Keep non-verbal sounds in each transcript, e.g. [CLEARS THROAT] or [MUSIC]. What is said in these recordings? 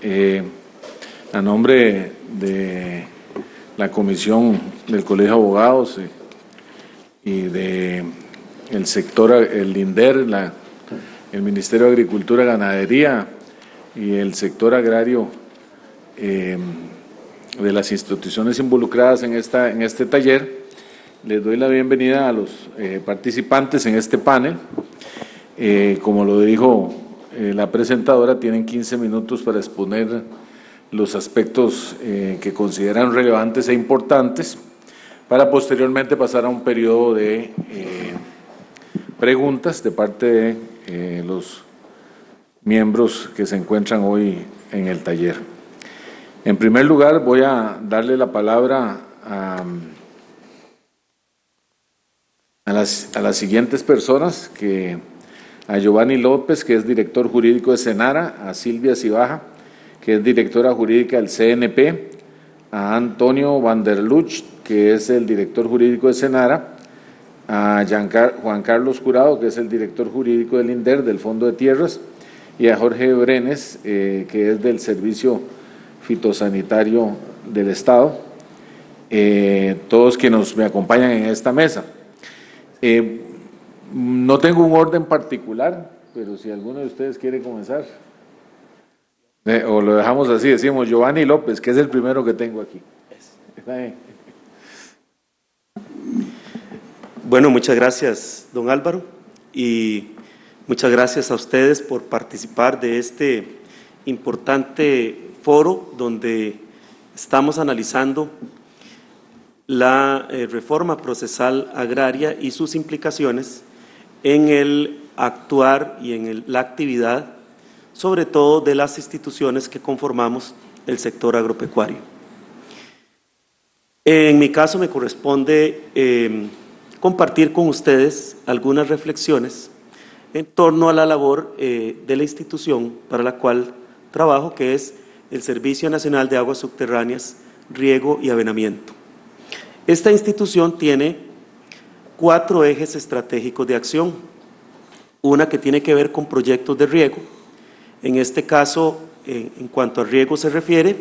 Eh, a nombre de la comisión del Colegio de Abogados eh, y de el sector, el INDER, el Ministerio de Agricultura Ganadería y el sector agrario eh, de las instituciones involucradas en este taller, les doy la bienvenida a los participantes en este panel. como lo dijo eh, la presentadora tienen 15 minutos para exponer los aspectos eh, que consideran relevantes e importantes para posteriormente pasar a un periodo de eh, preguntas de parte de los miembros que se encuentran hoy en el taller. En primer lugar, voy a darle la palabra a, a, las, a las siguientes personas que a Giovanni López, que es director jurídico de Senara, a Silvia Cibaja, que es directora jurídica del CNP, a Antonio Vanderluch, que es el director jurídico de Senara, a Juan Carlos Curado, que es el director jurídico del INDER, del Fondo de Tierras, y a Jorge Brenes, eh, que es del Servicio Fitosanitario del Estado, eh, todos que me acompañan en esta mesa. Eh, no tengo un orden particular, pero si alguno de ustedes quiere comenzar. Eh, o lo dejamos así, decimos Giovanni López, que es el primero que tengo aquí. Bueno, muchas gracias, don Álvaro, y muchas gracias a ustedes por participar de este importante foro donde estamos analizando la eh, reforma procesal agraria y sus implicaciones en el actuar y en la actividad, sobre todo de las instituciones que conformamos el sector agropecuario. En mi caso me corresponde em, compartir con ustedes algunas reflexiones en torno a la labor eh, de la institución para la cual trabajo, que es el Servicio Nacional de Aguas Subterráneas, Riego y Avenamiento. Esta institución tiene cuatro ejes estratégicos de acción. Una que tiene que ver con proyectos de riego. En este caso, en cuanto a riego se refiere,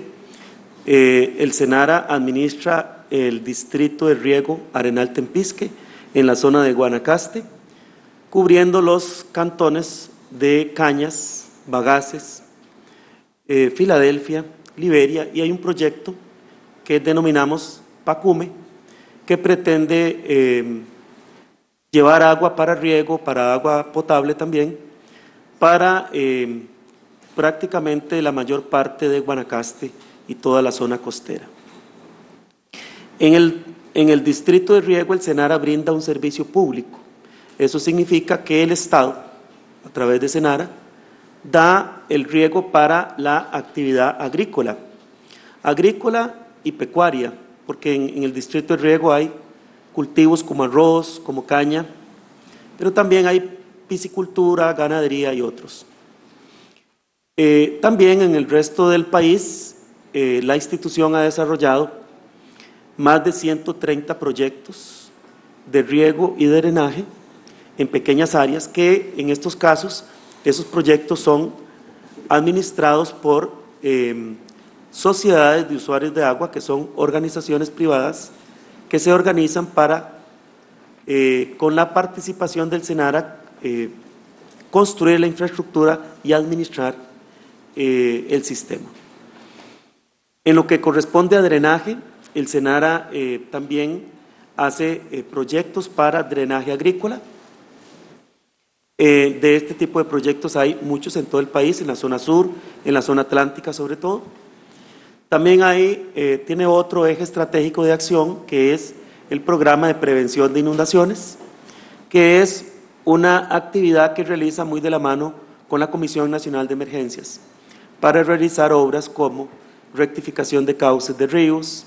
eh, el Senara administra el distrito de riego Arenal Tempisque en la zona de Guanacaste, cubriendo los cantones de Cañas, Bagaces, eh, Filadelfia, Liberia, y hay un proyecto que denominamos PACUME, que pretende eh, llevar agua para riego, para agua potable también, para eh, prácticamente la mayor parte de Guanacaste y toda la zona costera. En el, en el distrito de riego, el Senara brinda un servicio público. Eso significa que el Estado, a través de Senara, da el riego para la actividad agrícola, agrícola y pecuaria, porque en, en el distrito de riego hay cultivos como arroz, como caña, pero también hay piscicultura, ganadería y otros. Eh, también en el resto del país, eh, la institución ha desarrollado más de 130 proyectos de riego y drenaje en pequeñas áreas que en estos casos, esos proyectos son administrados por eh, sociedades de usuarios de agua, que son organizaciones privadas que se organizan para, eh, con la participación del SENARA, eh, construir la infraestructura y administrar eh, el sistema. En lo que corresponde a drenaje, el SENARA también hace proyectos para drenaje agrícola. de este tipo de proyectos hay muchos en todo el país, en la zona sur, en la zona atlántica sobre todo. También hay, eh, tiene otro eje estratégico de acción que es el programa de prevención de inundaciones, que es una actividad que realiza muy de la mano con la Comisión Nacional de Emergencias para realizar obras como rectificación de cauces de ríos,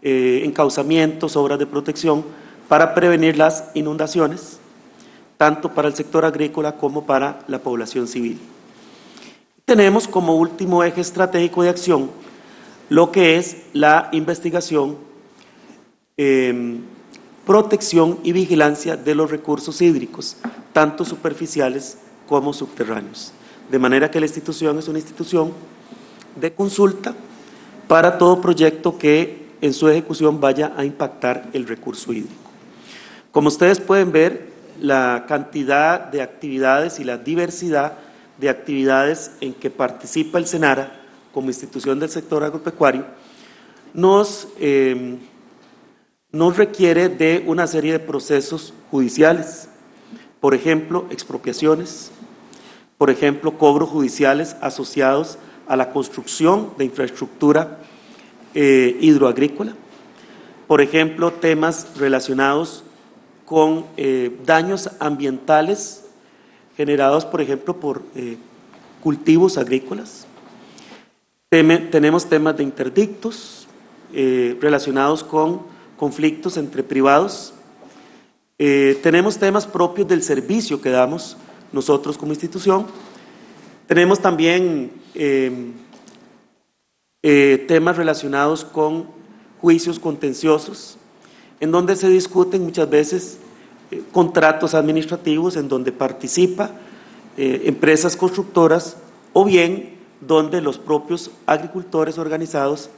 eh, encauzamientos, obras de protección para prevenir las inundaciones, tanto para el sector agrícola como para la población civil. Tenemos como último eje estratégico de acción lo que es la investigación, em, protección y vigilancia de los recursos hídricos, tanto superficiales como subterráneos. de manera que la institución es una institución de consulta para todo proyecto que en su ejecución vaya a impactar el recurso hídrico. Como ustedes pueden ver, la cantidad de actividades y la diversidad de actividades en que participa el SENARA como institución del sector agropecuario nos, eh, nos requiere de una serie de procesos judiciales, por ejemplo, expropiaciones, por ejemplo, cobros judiciales asociados a la construcción de infraestructura eh, hidroagrícola, por ejemplo, temas relacionados con eh, daños ambientales generados, por ejemplo, por eh, cultivos agrícolas. Tenemos temas de interdictos relacionados con conflictos entre privados. tenemos temas propios del servicio que damos nosotros como institución. Tenemos también eh, temas relacionados con juicios contenciosos, en donde se discuten muchas veces eh, contratos administrativos, en donde participa eh, empresas constructoras o bien donde los propios agricultores organizados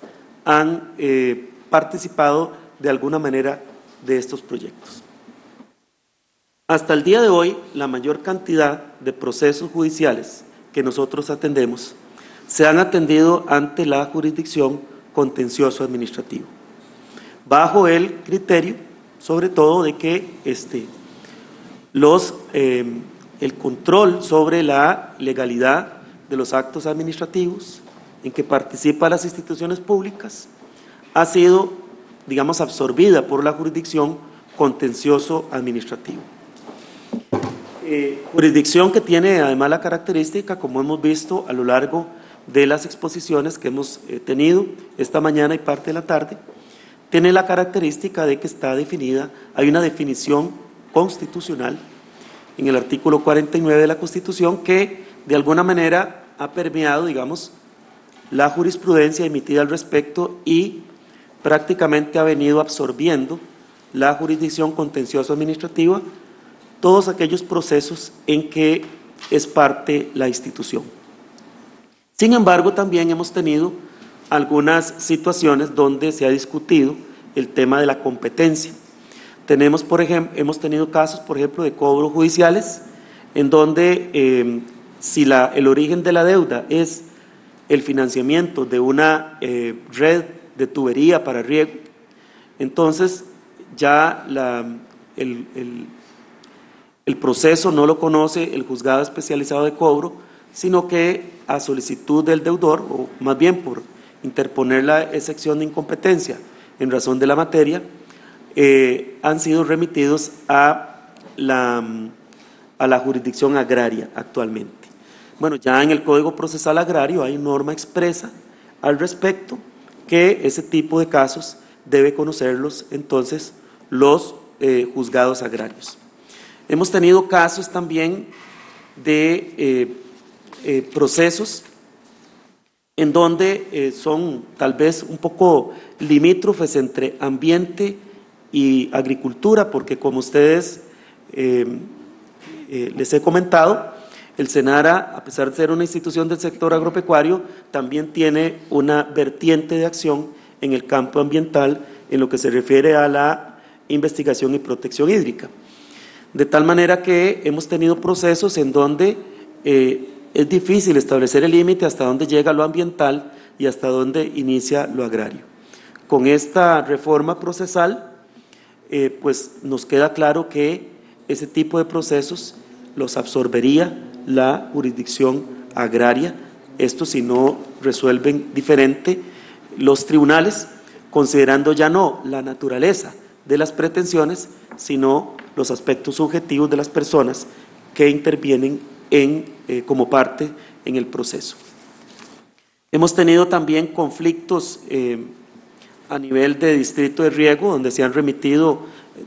han participado de alguna manera de estos proyectos. Hasta el día de hoy, la mayor cantidad de procesos judiciales que nosotros atendemos se han atendido ante la jurisdicción contencioso administrativo, bajo el criterio, sobre todo, de que este, los, em, el control sobre la legalidad de los actos administrativos en que participan las instituciones públicas ha sido, digamos, absorbida por la jurisdicción contencioso administrativo. Eh, jurisdicción que tiene además la característica, como hemos visto a lo largo de las exposiciones que hemos eh, tenido esta mañana y parte de la tarde, tiene la característica de que está definida, hay una definición constitucional en el artículo 49 de la Constitución que de alguna manera ha permeado, digamos, la jurisprudencia emitida al respecto y prácticamente ha venido absorbiendo la jurisdicción contencioso administrativa, todos aquellos procesos en que es parte la institución. Sin embargo, también hemos tenido algunas situaciones donde se ha discutido el tema de la competencia. Tenemos, por ejemplo, hemos tenido casos, por ejemplo, de cobros judiciales, en donde em, si el origen de la deuda es el financiamiento de una eh, red de tubería para riego, entonces ya el proceso no lo conoce el juzgado especializado de cobro, sino que a solicitud del deudor, o más bien por interponer la excepción de incompetencia en razón de la materia, eh, han sido remitidos a la, a la jurisdicción agraria actualmente. Bueno, ya en el Código Procesal Agrario hay norma expresa al respecto que ese tipo de casos debe conocerlos entonces los eh, juzgados agrarios. Hemos tenido casos también de eh, eh, procesos en donde son tal vez un poco limítrofes entre ambiente y agricultura, porque como ustedes les he comentado, el SENARA, a pesar de ser una institución del sector agropecuario, también tiene una vertiente de acción en el campo ambiental en lo que se refiere a la investigación y protección hídrica. De tal manera que hemos tenido procesos en donde es difícil establecer el límite hasta dónde llega lo ambiental y hasta dónde inicia lo agrario. Con esta reforma procesal, eh, pues nos queda claro que ese tipo de procesos los absorbería la jurisdicción agraria, esto si no resuelven diferente los tribunales, considerando ya no la naturaleza de las pretensiones, sino los aspectos subjetivos de las personas que intervienen eh, como parte en el proceso. Hemos tenido también conflictos eh, a nivel de distrito de riego, donde se han remitido,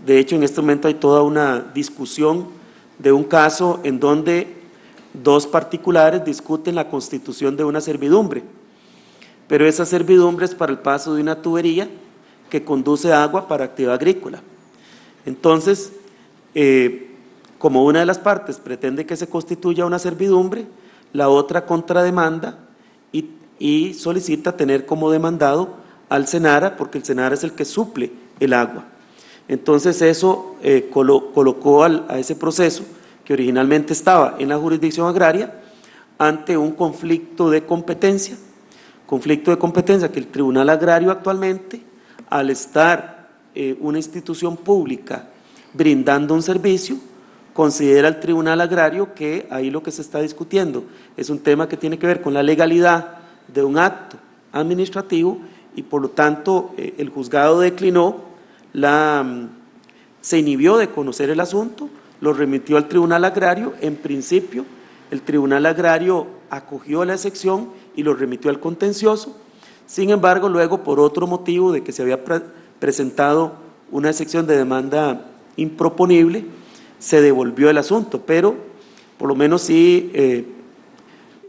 de hecho en este momento hay toda una discusión de un caso en donde dos particulares discuten la constitución de una servidumbre, pero esa servidumbre es para el paso de una tubería que conduce agua para actividad agrícola. Entonces, eh, como una de las partes pretende que se constituya una servidumbre, la otra contrademanda y, y solicita tener como demandado al Senara, porque el Senara es el que suple el agua. Entonces eso eh, colocó a ese proceso, que originalmente estaba en la jurisdicción agraria, ante un conflicto de competencia, conflicto de competencia que el Tribunal Agrario actualmente, al estar eh, una institución pública brindando un servicio, considera el Tribunal Agrario que ahí lo que se está discutiendo es un tema que tiene que ver con la legalidad de un acto administrativo y por lo tanto eh, el juzgado declinó la, mm, se inhibió de conocer el asunto, lo remitió al Tribunal Agrario, en principio el Tribunal Agrario acogió la excepción y lo remitió al contencioso, sin embargo luego por otro motivo de que se había presentado una excepción de demanda improponible, se devolvió el asunto, pero por lo menos sí eh,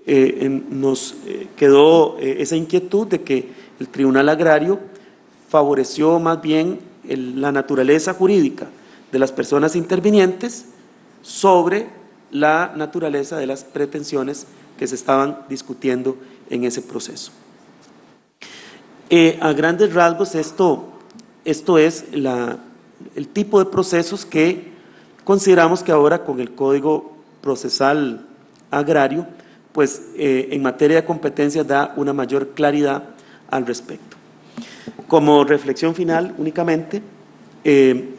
eh, nos eh, quedó esa inquietud de que el Tribunal Agrario favoreció más bien la naturaleza jurídica de las personas intervinientes sobre la naturaleza de las pretensiones que se estaban discutiendo en ese proceso. Eh, a grandes rasgos, esto, esto es el tipo de procesos que consideramos que ahora con el Código Procesal Agrario, pues eh, en materia de competencia da una mayor claridad al respecto. Como reflexión final únicamente, eh,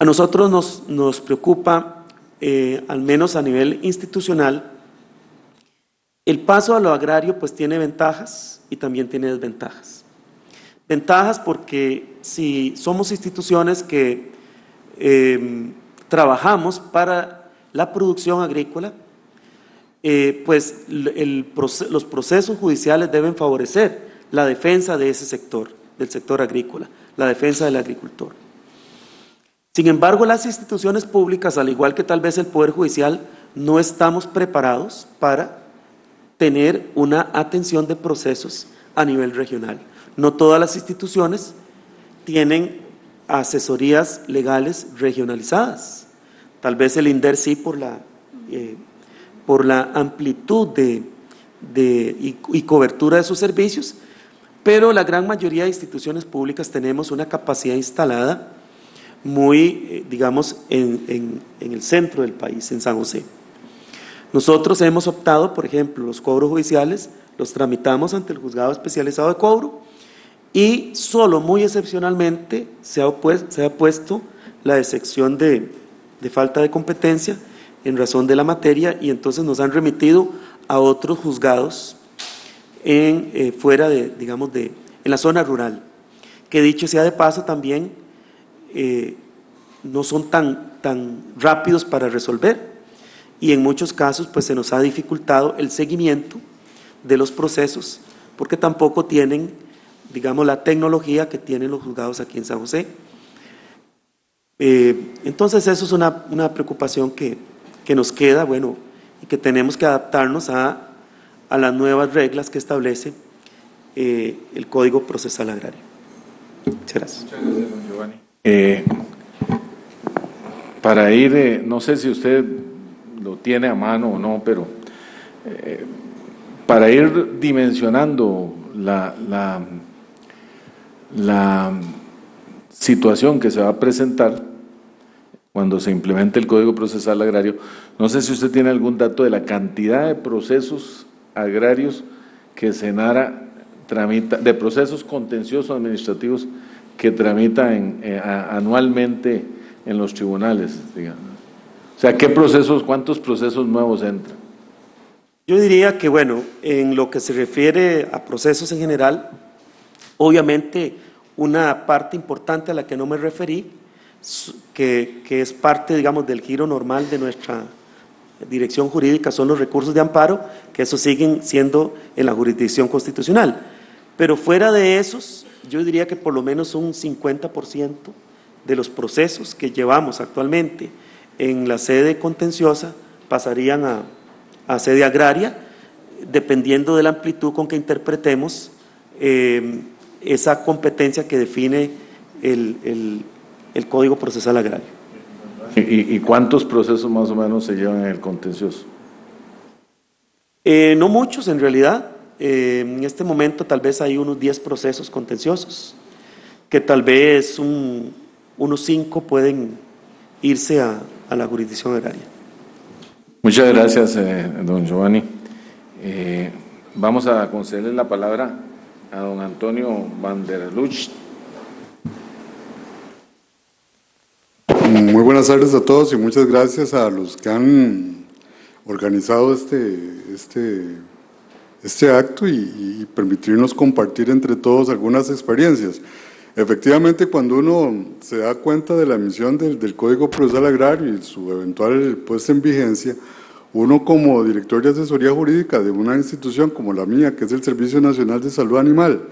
a nosotros nos, nos preocupa, eh, al menos a nivel institucional, el paso a lo agrario pues tiene ventajas y también tiene desventajas. Ventajas porque si somos instituciones que em, trabajamos para la producción agrícola, eh, pues los procesos judiciales deben favorecer la defensa de ese sector, del sector agrícola, la defensa del agricultor. Sin embargo, las instituciones públicas, al igual que tal vez el Poder Judicial, no estamos preparados para tener una atención de procesos a nivel regional. No todas las instituciones tienen asesorías legales regionalizadas. Tal vez el INDER sí por la, eh, por la amplitud de, y cobertura de sus servicios, pero la gran mayoría de instituciones públicas tenemos una capacidad instalada muy, eh, digamos, en, el centro del país, en San José. Nosotros hemos optado, por ejemplo, los cobros judiciales, los tramitamos ante el juzgado especializado de cobro y solo muy excepcionalmente se ha, se ha puesto la excepción de, de falta de competencia en razón de la materia y entonces nos han remitido a otros juzgados en, eh, fuera de, digamos, de, en la zona rural, que dicho sea de paso también eh, no son tan, tan rápidos para resolver y en muchos casos pues se nos ha dificultado el seguimiento de los procesos porque tampoco tienen, digamos, la tecnología que tienen los juzgados aquí en San José. Eh, entonces eso es una, una preocupación que, que nos queda, bueno, y que tenemos que adaptarnos a a las nuevas reglas que establece eh, el Código Procesal Agrario. Muchas gracias. Muchas gracias. Eh, para ir, eh, no sé si usted lo tiene a mano o no, pero para ir dimensionando la, la, la situación que se va a presentar cuando se implemente el Código Procesal Agrario, no sé si usted tiene algún dato de la cantidad de procesos agrarios que Senara tramita, de procesos contenciosos administrativos que tramita eh, anualmente en los tribunales. O sea, ¿qué procesos, cuántos procesos nuevos entran? Yo diría que, bueno, en lo que se refiere a procesos en general, obviamente una parte importante a la que no me referí, que, que es parte, digamos, del giro normal de nuestra dirección jurídica son los recursos de amparo, que esos siguen siendo en la jurisdicción constitucional. Pero fuera de esos, yo diría que por lo menos un 50% de los procesos que llevamos actualmente en la sede contenciosa pasarían a, sede agraria, dependiendo de la amplitud con que interpretemos eh, esa competencia que define el Código Procesal Agrario. ¿Y, cuántos procesos más o menos se llevan en el contencioso? Eh, no muchos en realidad. Eh, en este momento tal vez hay unos 10 procesos contenciosos, que tal vez unos 5 pueden irse a, la jurisdicción agraria. Muchas gracias, don Giovanni. vamos a concederle la palabra a don Antonio Van der Luch. Muy buenas tardes a todos y muchas gracias a los que han organizado este, este, este acto y, permitirnos compartir entre todos algunas experiencias. Efectivamente, cuando uno se da cuenta de la emisión del, del Código Procesal Agrario y su eventual puesta en vigencia, uno como director de asesoría jurídica de una institución como la mía, que es el Servicio Nacional de Salud Animal,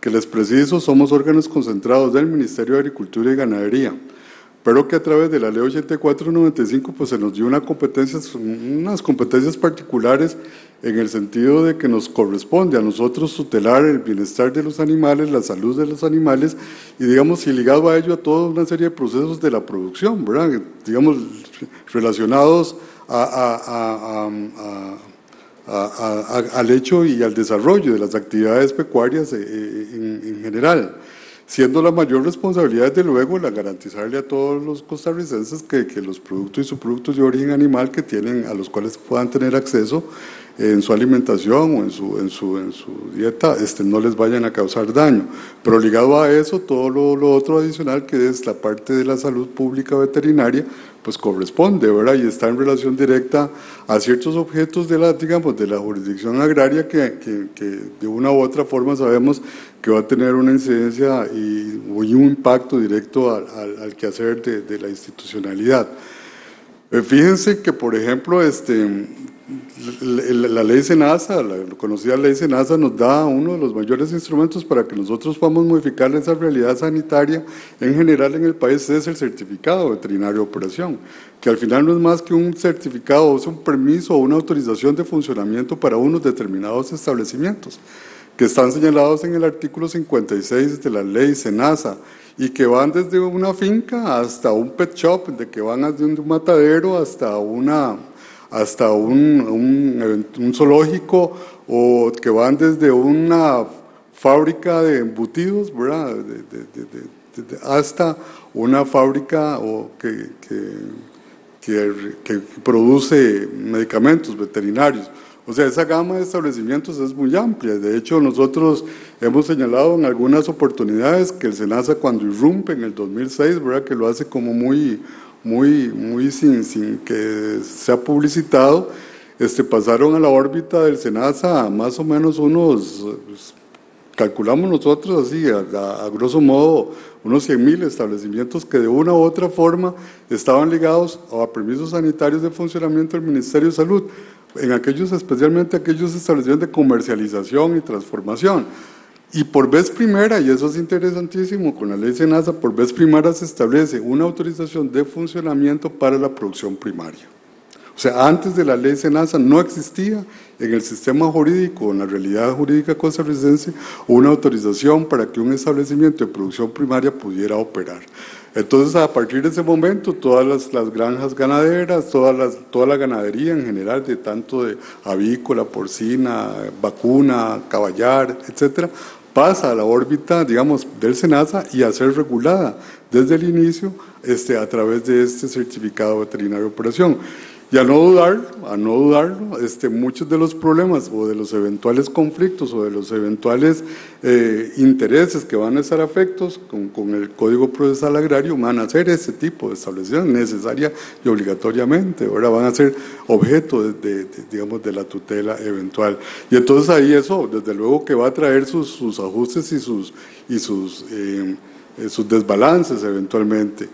que les preciso, somos órganos concentrados del Ministerio de Agricultura y Ganadería pero que a través de la ley 8495 pues se nos dio una competencia, unas competencias particulares en el sentido de que nos corresponde a nosotros tutelar el bienestar de los animales, la salud de los animales y digamos y ligado a ello a toda una serie de procesos de la producción, digamos relacionados al hecho y al desarrollo de las actividades pecuarias eh, eh, en general siendo la mayor responsabilidad, desde luego, la garantizarle a todos los costarricenses que, que, los productos y subproductos de origen animal que tienen, a los cuales puedan tener acceso en su alimentación o en su, en su, en su dieta, este, no les vayan a causar daño. Pero ligado a eso, todo lo, lo otro adicional, que es la parte de la salud pública veterinaria, pues corresponde, ¿verdad? Y está en relación directa a ciertos objetos de la, digamos, de la jurisdicción agraria que, que, que de una u otra forma sabemos que va a tener una incidencia y, un impacto directo al, al, quehacer de, de, la institucionalidad. Eh, fíjense que, por ejemplo, este, la, ley SENASA, la conocida ley SENASA, nos da uno de los mayores instrumentos para que nosotros podamos modificar esa realidad sanitaria en general en el país, es el certificado veterinario de operación, que al final no es más que un certificado, es un permiso o una autorización de funcionamiento para unos determinados establecimientos que están señalados en el artículo 56 de la ley SENASA y que van desde una finca hasta un pet shop, de que van desde un matadero hasta una hasta un, un, zoológico o que van desde una fábrica de embutidos, ¿verdad? hasta una fábrica o que, que, que produce medicamentos veterinarios. O sea, esa gama de establecimientos es muy amplia. De hecho, nosotros hemos señalado en algunas oportunidades que el SENASA cuando irrumpe en el 2006, ¿verdad? que lo hace como muy, muy, muy sin, que sea publicitado, este, pasaron a la órbita del SENASA más o menos unos, pues, calculamos nosotros así, a, grosso modo, unos 100 mil establecimientos que de una u otra forma estaban ligados a permisos sanitarios de funcionamiento del Ministerio de Salud en aquellos, especialmente aquellos establecimientos de comercialización y transformación. Y por vez primera, y eso es interesantísimo, con la ley SENASA, por vez primera se establece una autorización de funcionamiento para la producción primaria. O sea, antes de la ley SENASA no existía en el sistema jurídico, en la realidad jurídica costarricense, una autorización para que un establecimiento de producción primaria pudiera operar. Entonces, a partir de ese momento, todas las, granjas ganaderas, todas las, toda la ganadería en general, de tanto de avícola, porcina, vacuna, caballar, etcétera, pasa a la órbita, digamos, del SENASA y a ser regulada desde el inicio este, a través de este certificado veterinario de operación. Y a no dudar, a no este, muchos de los problemas o de los eventuales conflictos o de los eventuales eh, intereses que van a estar afectos con, el Código Procesal Agrario van a ser ese tipo de establección necesaria y obligatoriamente, ahora van a ser objeto de, digamos, de la tutela eventual. Y entonces ahí eso, desde luego que va a traer sus, ajustes y sus, y sus, eh, eh, sus desbalances eventualmente.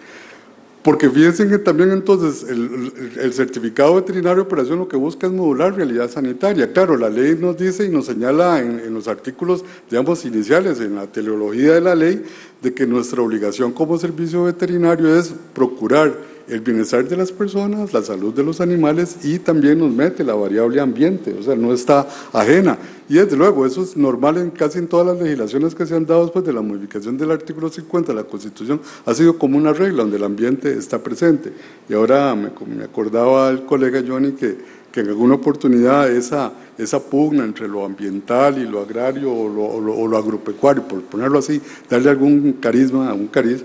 Porque fíjense que también entonces el, certificado veterinario de operación lo que busca es modular realidad sanitaria. Claro, la ley nos dice y nos señala en, en los artículos, digamos, iniciales, en la teleología de la ley, de que nuestra obligación como servicio veterinario es procurar el bienestar de las personas, la salud de los animales y también nos mete la variable ambiente, o sea, no está ajena. Y desde luego, eso es normal en casi en todas las legislaciones que se han dado después de la modificación del artículo 50 de la Constitución, ha sido como una regla donde el ambiente está presente. Y ahora me, me acordaba el colega Johnny que que en alguna oportunidad esa, esa pugna entre lo ambiental y lo agrario o lo, agropecuario, por ponerlo así, darle algún carisma, un cariz,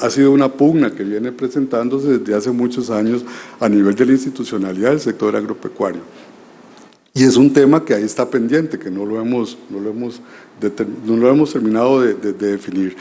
ha sido una pugna que viene presentándose desde hace muchos años a nivel de la institucionalidad del sector agropecuario. Y es un tema que ahí está pendiente, que no lo hemos, no lo hemos, no lo hemos terminado de definir.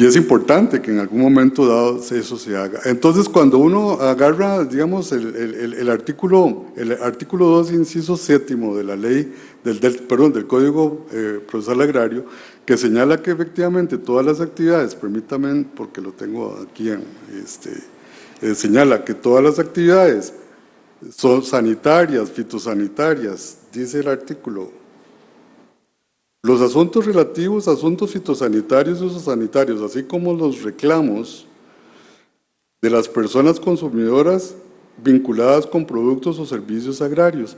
Y es importante que en algún momento dado eso se haga. Entonces, cuando uno agarra, digamos, el, el, artículo, el artículo 2, inciso séptimo de la ley, del, perdón, del Código eh, Procesal Agrario, que señala que efectivamente todas las actividades, permítame, porque lo tengo aquí, en, este, eh, señala que todas las actividades son sanitarias, fitosanitarias, dice el artículo los asuntos relativos a asuntos fitosanitarios y usosanitarios, así como los reclamos de las personas consumidoras vinculadas con productos o servicios agrarios.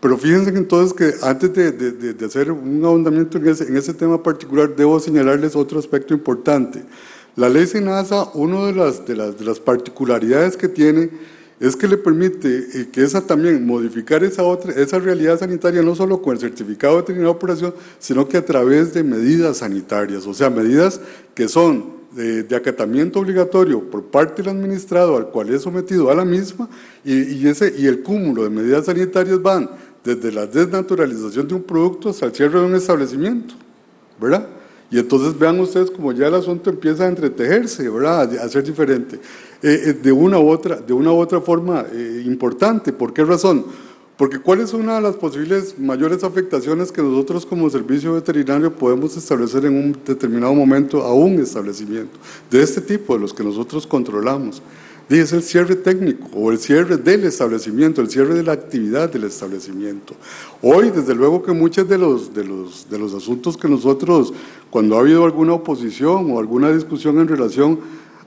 Pero fíjense entonces que antes de, hacer un ahondamiento en ese, en ese, tema particular, debo señalarles otro aspecto importante. La ley SENASA, una de de las, de las particularidades que tiene es que le permite eh, que esa también modificar esa otra esa realidad sanitaria no solo con el certificado de determinada operación, sino que a través de medidas sanitarias, o sea, medidas que son de, acatamiento obligatorio por parte del administrado al cual es sometido a la misma y, ese y el cúmulo de medidas sanitarias van desde la desnaturalización de un producto hasta el cierre de un establecimiento, ¿verdad? Y entonces vean ustedes como ya el asunto empieza a entretejerse, ¿verdad? A ser diferente. Eh, eh, de, una u otra, de una u otra forma eh, importante. ¿Por qué razón? Porque ¿cuál es una de las posibles mayores afectaciones que nosotros como servicio veterinario podemos establecer en un determinado momento a un establecimiento de este tipo, de los que nosotros controlamos? Es el cierre técnico o el cierre del establecimiento, el cierre de la actividad del establecimiento. Hoy, desde luego que muchos de los, de los, de los asuntos que nosotros, cuando ha habido alguna oposición o alguna discusión en relación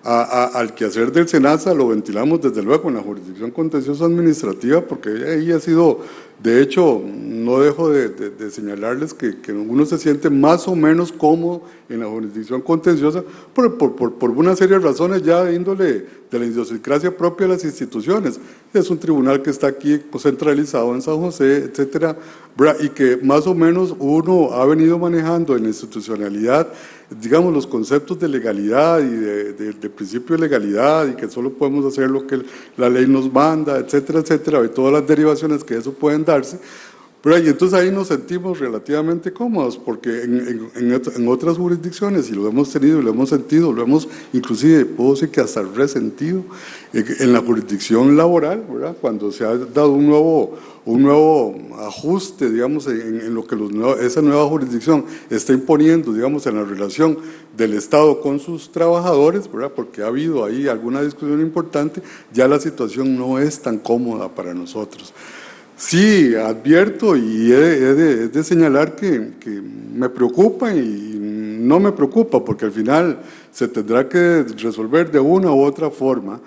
al quehacer del SENASA lo ventilamos desde luego en la jurisdicción contenciosa administrativa porque ahí ha sido, de hecho, no dejo de, señalarles que, uno se siente más o menos cómodo en la jurisdicción contenciosa por, por, por una serie de razones ya de índole de la idiosincrasia propia de las instituciones. Es un tribunal que está aquí centralizado en San José, etcétera, y que más o menos uno ha venido manejando en la institucionalidad digamos, los conceptos de legalidad y de, principio de legalidad y que solo podemos hacer lo que la ley nos manda, etcétera, etcétera, y todas las derivaciones que eso pueden Pero y entonces ahí nos sentimos relativamente cómodos, porque en, en, otras jurisdicciones, y lo hemos tenido, lo hemos sentido, lo hemos inclusive, puedo decir que hasta resentido, en la jurisdicción laboral, ¿verdad? cuando se ha dado un nuevo un nuevo ajuste, digamos, en, lo que esa nueva jurisdicción está imponiendo, digamos, en la relación del Estado con sus trabajadores, ¿verdad? porque ha habido ahí alguna discusión importante, ya la situación no es tan cómoda para nosotros. Sí, advierto y he, de, señalar que, que me preocupa y no me preocupa, porque al final se tendrá que resolver de una u otra forma.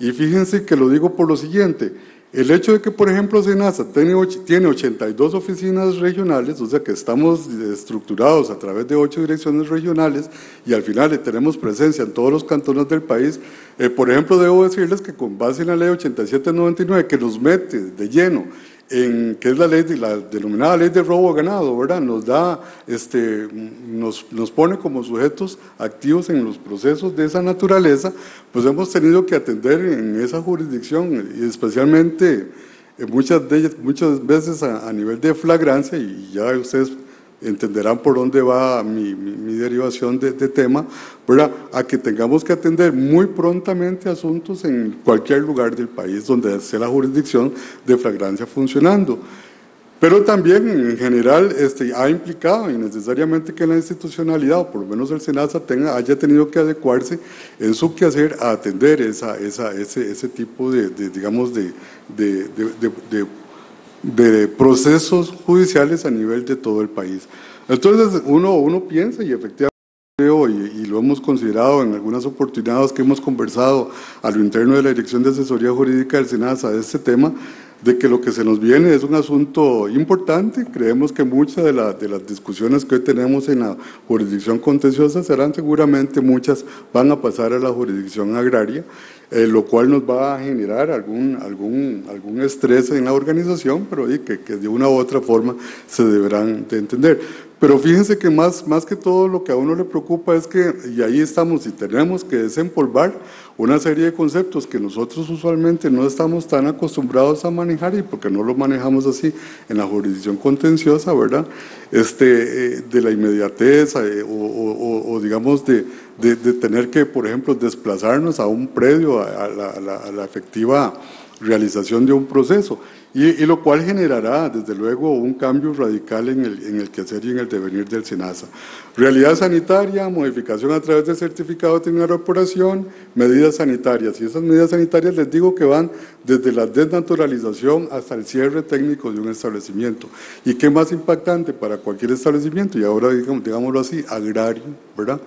Y fíjense que lo digo por lo siguiente, el hecho de que, por ejemplo, SENASA tiene 82 oficinas regionales, o sea que estamos estructurados a través de ocho direcciones regionales y al final tenemos presencia en todos los cantones del país, eh, por ejemplo, debo decirles que con base en la ley 8799, que nos mete de lleno en que es la ley, la denominada ley de robo ganado, ¿verdad? Nos da, este, nos, nos pone como sujetos activos en los procesos de esa naturaleza, pues hemos tenido que atender en esa jurisdicción y especialmente muchas de ellas, muchas veces a nivel de flagrancia y ya ustedes entenderán por dónde va mi, derivación de, tema, ¿verdad? a que tengamos que atender muy prontamente asuntos en cualquier lugar del país donde esté la jurisdicción de flagrancia funcionando. Pero también en general este, ha implicado innecesariamente que la institucionalidad, o por lo menos el SENASA, tenga, haya tenido que adecuarse en su quehacer a atender esa, ese, ese tipo de, digamos, de, de de procesos judiciales a nivel de todo el país. Entonces uno, uno piensa y efectivamente y, y, lo hemos considerado en algunas oportunidades que hemos conversado a lo interno de la Dirección de Asesoría Jurídica del SENASA de este tema, de que lo que se nos viene es un asunto importante. Creemos que muchas de, de las discusiones que hoy tenemos en la jurisdicción contenciosa serán seguramente muchas van a pasar a la jurisdicción agraria, eh, lo cual nos va a generar algún, algún, algún estrés en la organización, pero que, que de una u otra forma se deberán de entender. Pero fíjense que más, más que todo lo que a uno le preocupa es que, y ahí estamos y tenemos que desempolvar una serie de conceptos que nosotros usualmente no estamos tan acostumbrados a manejar y porque no lo manejamos así en la jurisdicción contenciosa, ¿verdad? Este, eh, de la inmediatez eh, o, digamos de, de, tener que, por ejemplo, desplazarnos a un predio, a la efectiva realización de un proceso. Y, lo cual generará, desde luego, un cambio radical en el, en el quehacer y en el devenir del SENASA. Realidad sanitaria, modificación a través del certificado de incorporación, medidas sanitarias. Y esas medidas sanitarias les digo que van desde la desnaturalización hasta el cierre técnico de un establecimiento. ¿Y qué más impactante para cualquier establecimiento? Y ahora, digamos, digámoslo así, agrario, ¿verdad?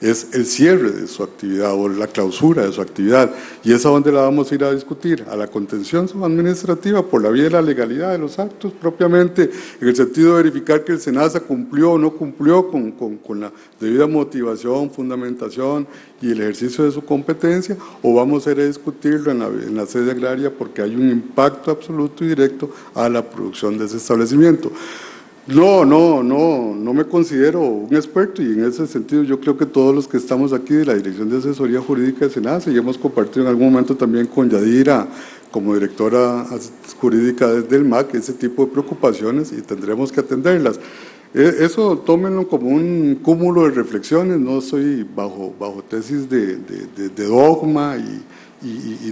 Es el cierre de su actividad o la clausura de su actividad. Y esa donde la vamos a ir a discutir, a la contención administrativa por la vía de la legalidad de los actos propiamente, en el sentido de verificar que el SENASA cumplió o no cumplió con, con, la debida motivación, fundamentación y el ejercicio de su competencia, o vamos a ir a discutirlo en la, en la sede agraria porque hay un impacto absoluto y directo a la producción de ese establecimiento. No, no, no, no me considero un experto y en ese sentido yo creo que todos los que estamos aquí de la Dirección de Asesoría Jurídica de SENACE y hemos compartido en algún momento también con Yadira como directora jurídica del MAC ese tipo de preocupaciones y tendremos que atenderlas. E, eso tómenlo como un cúmulo de reflexiones, no soy bajo, bajo tesis de, dogma y,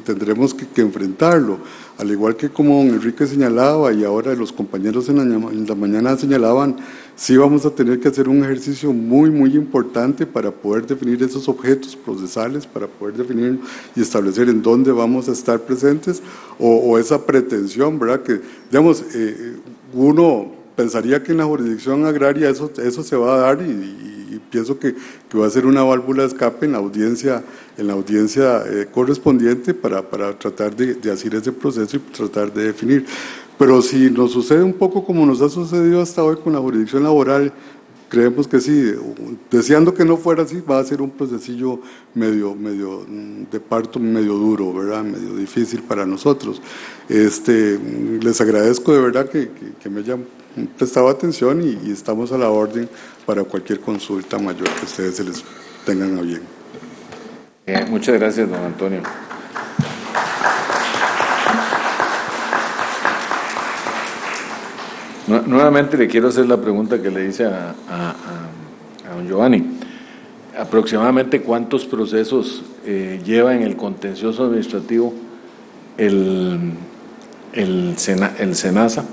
tendremos que, que enfrentarlo. Al igual que como don Enrique señalaba y ahora los compañeros en la, mañana señalaban, sí vamos a tener que hacer un ejercicio muy, muy importante para poder definir esos objetos procesales, para poder definir y establecer en dónde vamos a estar presentes o, esa pretensión, ¿verdad? Que, digamos, eh, uno pensaría que en la jurisdicción agraria eso, eso se va a dar y pienso que, que, va a ser una válvula de escape en la audiencia, en la audiencia eh, correspondiente para, para tratar de, de, hacer ese proceso y tratar de definir. Pero si nos sucede un poco como nos ha sucedido hasta hoy con la jurisdicción laboral, creemos que sí, deseando que no fuera así, va a ser un procesillo medio, medio mm, de parto medio duro, ¿verdad? Medio difícil para nosotros. Este, les agradezco de verdad que, que, me hayan prestado atención y, estamos a la orden para cualquier consulta mayor que ustedes se les tengan a bien. Eh, muchas gracias, don Antonio. Nuevamente le quiero hacer la pregunta que le hice a, don Giovanni. ¿Aproximadamente cuántos procesos eh, lleva en el contencioso administrativo el, el, el SENASA?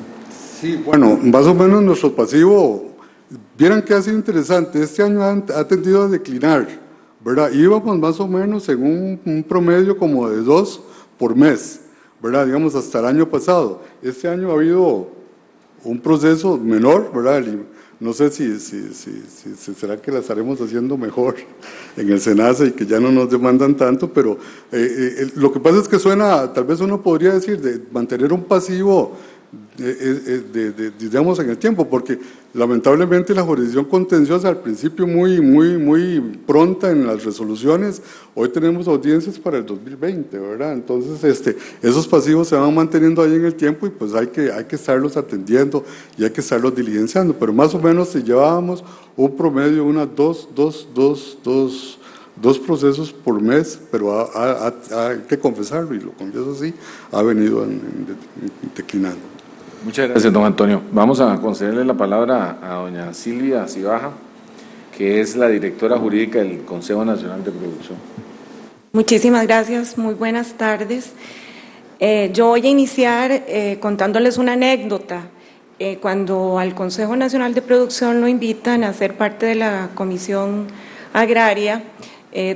Sí, bueno, más o menos nuestro pasivo, vieran que ha sido interesante, este año ha, tendido a declinar, ¿verdad? Íbamos más o menos en un, promedio como de dos por mes, ¿verdad? Digamos hasta el año pasado. Este año ha habido un proceso menor, ¿verdad? No sé si, si, si, será que las estaremos haciendo mejor [LAUGHS] en el SENASA y que ya no nos demandan tanto, pero eh, eh, lo que pasa es que suena, tal vez uno podría decir, de mantener un pasivo de, digamos, en el tiempo, porque lamentablemente la jurisdicción contenciosa al principio muy, muy, muy pronta en las resoluciones, hoy tenemos audiencias para el 2020, ¿verdad? Entonces, este, esos pasivos se van manteniendo ahí en el tiempo y pues hay que, hay que estarlos atendiendo y hay que estarlos diligenciando, pero más o menos si llevábamos un promedio, unas dos, dos, dos, dos, dos procesos por mes, pero hay que confesarlo, y lo confieso así, ha venido declinando. Muchas gracias, don Antonio. Vamos a concederle la palabra a doña Silvia Cibaja, que es la directora jurídica del Consejo Nacional de Producción. Muchísimas gracias, muy buenas tardes. Eh, yo voy a iniciar eh, contándoles una anécdota. Eh, cuando al Consejo Nacional de Producción lo invitan a ser parte de la Comisión Agraria,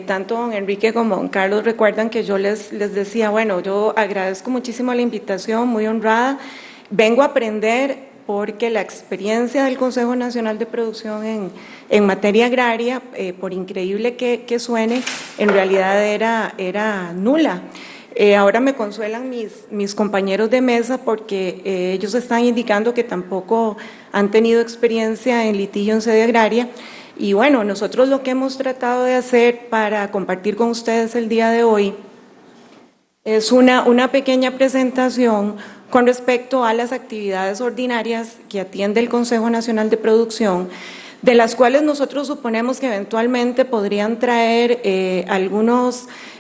tanto don Enrique como don Carlos recuerdan que yo les, les decía, bueno, yo agradezco muchísimo la invitación, muy honrada, Vengo a aprender porque la experiencia del Consejo Nacional de Producción en, en materia agraria, eh, por increíble que, suene, en realidad era, era nula. Eh, ahora me consuelan mis, mis compañeros de mesa porque eh, ellos están indicando que tampoco han tenido experiencia en litigio en sede agraria. Y bueno, nosotros lo que hemos tratado de hacer para compartir con ustedes el día de hoy es una, una pequeña presentación con respecto a las actividades ordinarias que atiende el Consejo Nacional de Producción, de las cuales nosotros suponemos que eventualmente podrían traer eh,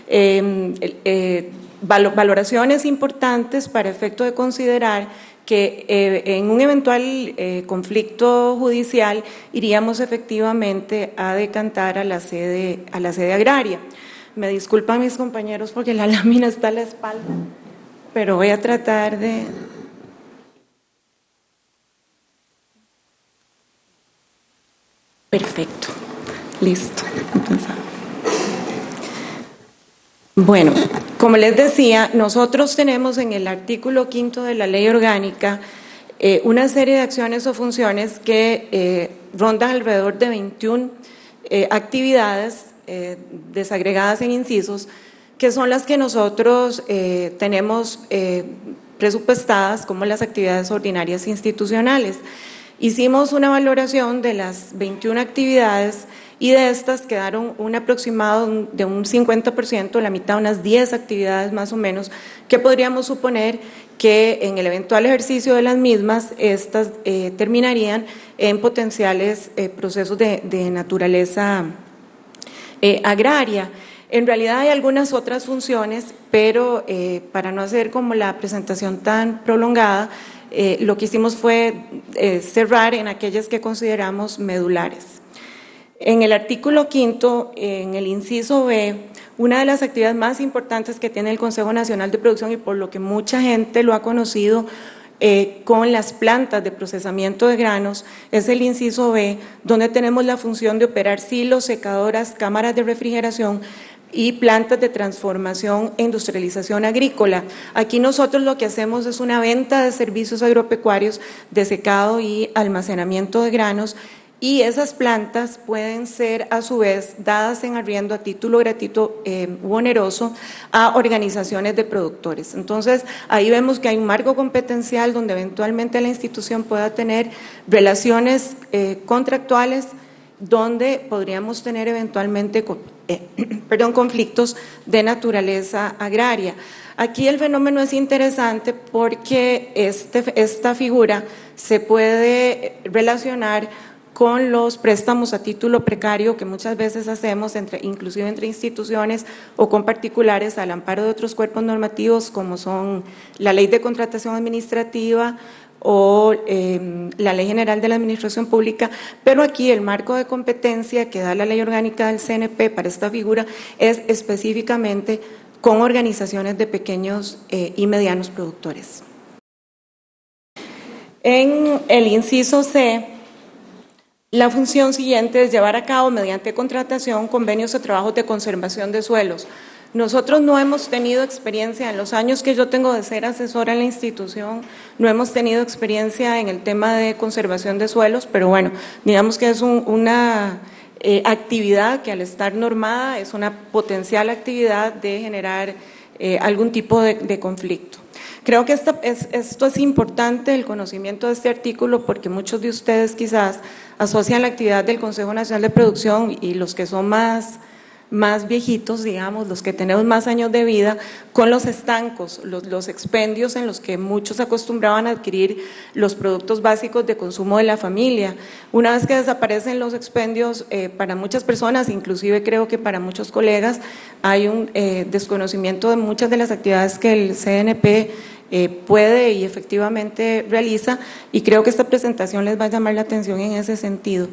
em, eh, valoraciones importantes para efecto de considerar que eh, en un eventual conflicto judicial iríamos efectivamente a decantar a la sede, a la sede agraria. Me disculpan mis compañeros porque la [LAUGHS] lámina está a la espalda, pero voy a tratar de... Perfecto, listo. Bueno, como les decía, nosotros tenemos en el artículo quinto de la ley orgánica eh, una serie de acciones o funciones que eh, rondan alrededor de 21 eh, actividades desagregadas en incisos, que son las que nosotros eh, tenemos eh, presupuestadas como las actividades ordinarias institucionales. Hicimos una valoración de las 21 actividades y de estas quedaron un aproximado de un 50%, la mitad, unas 10 actividades más o menos, que podríamos suponer que en el eventual ejercicio de las mismas, estas terminarían en potenciales procesos de, naturaleza eh, agraria. En realidad hay algunas otras funciones, pero eh, para no hacer como la presentación tan prolongada, eh, lo que hicimos fue cerrar en aquellas que consideramos medulares. En el artículo quinto, en el inciso B, una de las actividades más importantes que tiene el Consejo Nacional de Producción y por lo que mucha gente lo ha conocido eh, con las plantas de procesamiento de granos es el inciso B, donde tenemos la función de operar silos, secadoras, cámaras de refrigeración y plantas de transformación e industrialización agrícola. Aquí nosotros lo que hacemos es una venta de servicios agropecuarios de secado y almacenamiento de granos y esas plantas pueden ser a su vez dadas en arriendo a título gratuito eh, u oneroso a organizaciones de productores. Entonces, ahí vemos que hay un marco competencial donde eventualmente la institución pueda tener relaciones eh, contractuales donde podríamos tener eventualmente eh, [CLEARS THROAT] perdón, conflictos de naturaleza agraria. Aquí el fenómeno es interesante porque este, esta figura se puede relacionar con los préstamos a título precario que muchas veces hacemos, entre, inclusive entre instituciones o con particulares, al amparo de otros cuerpos normativos como son la Ley de Contratación Administrativa o em, la Ley General de la Administración Pública, pero aquí el marco de competencia que da la Ley Orgánica del CNP para esta figura es específicamente con organizaciones de pequeños eh, y medianos productores. En el inciso C, la función siguiente es llevar a cabo mediante contratación convenios de trabajo de conservación de suelos. Nosotros no hemos tenido experiencia en los años que yo tengo de ser asesora en la institución, no hemos tenido experiencia en el tema de conservación de suelos, pero bueno, digamos que es una eh, actividad que al estar normada es una potencial actividad de generar eh, algún tipo de conflicto. Creo que esto es, esto es importante, el conocimiento de este artículo, porque muchos de ustedes quizás asocian la actividad del Consejo Nacional de Producción y los que son más más viejitos, digamos, los que tenemos más años de vida, con los estancos, los, expendios en los que muchos acostumbraban a adquirir los productos básicos de consumo de la familia. Una vez que desaparecen los expendios, eh, para muchas personas, inclusive creo que para muchos colegas, hay un eh, desconocimiento de muchas de las actividades que el CNP eh, puede y efectivamente realiza, y creo que esta presentación les va a llamar la atención en ese sentido.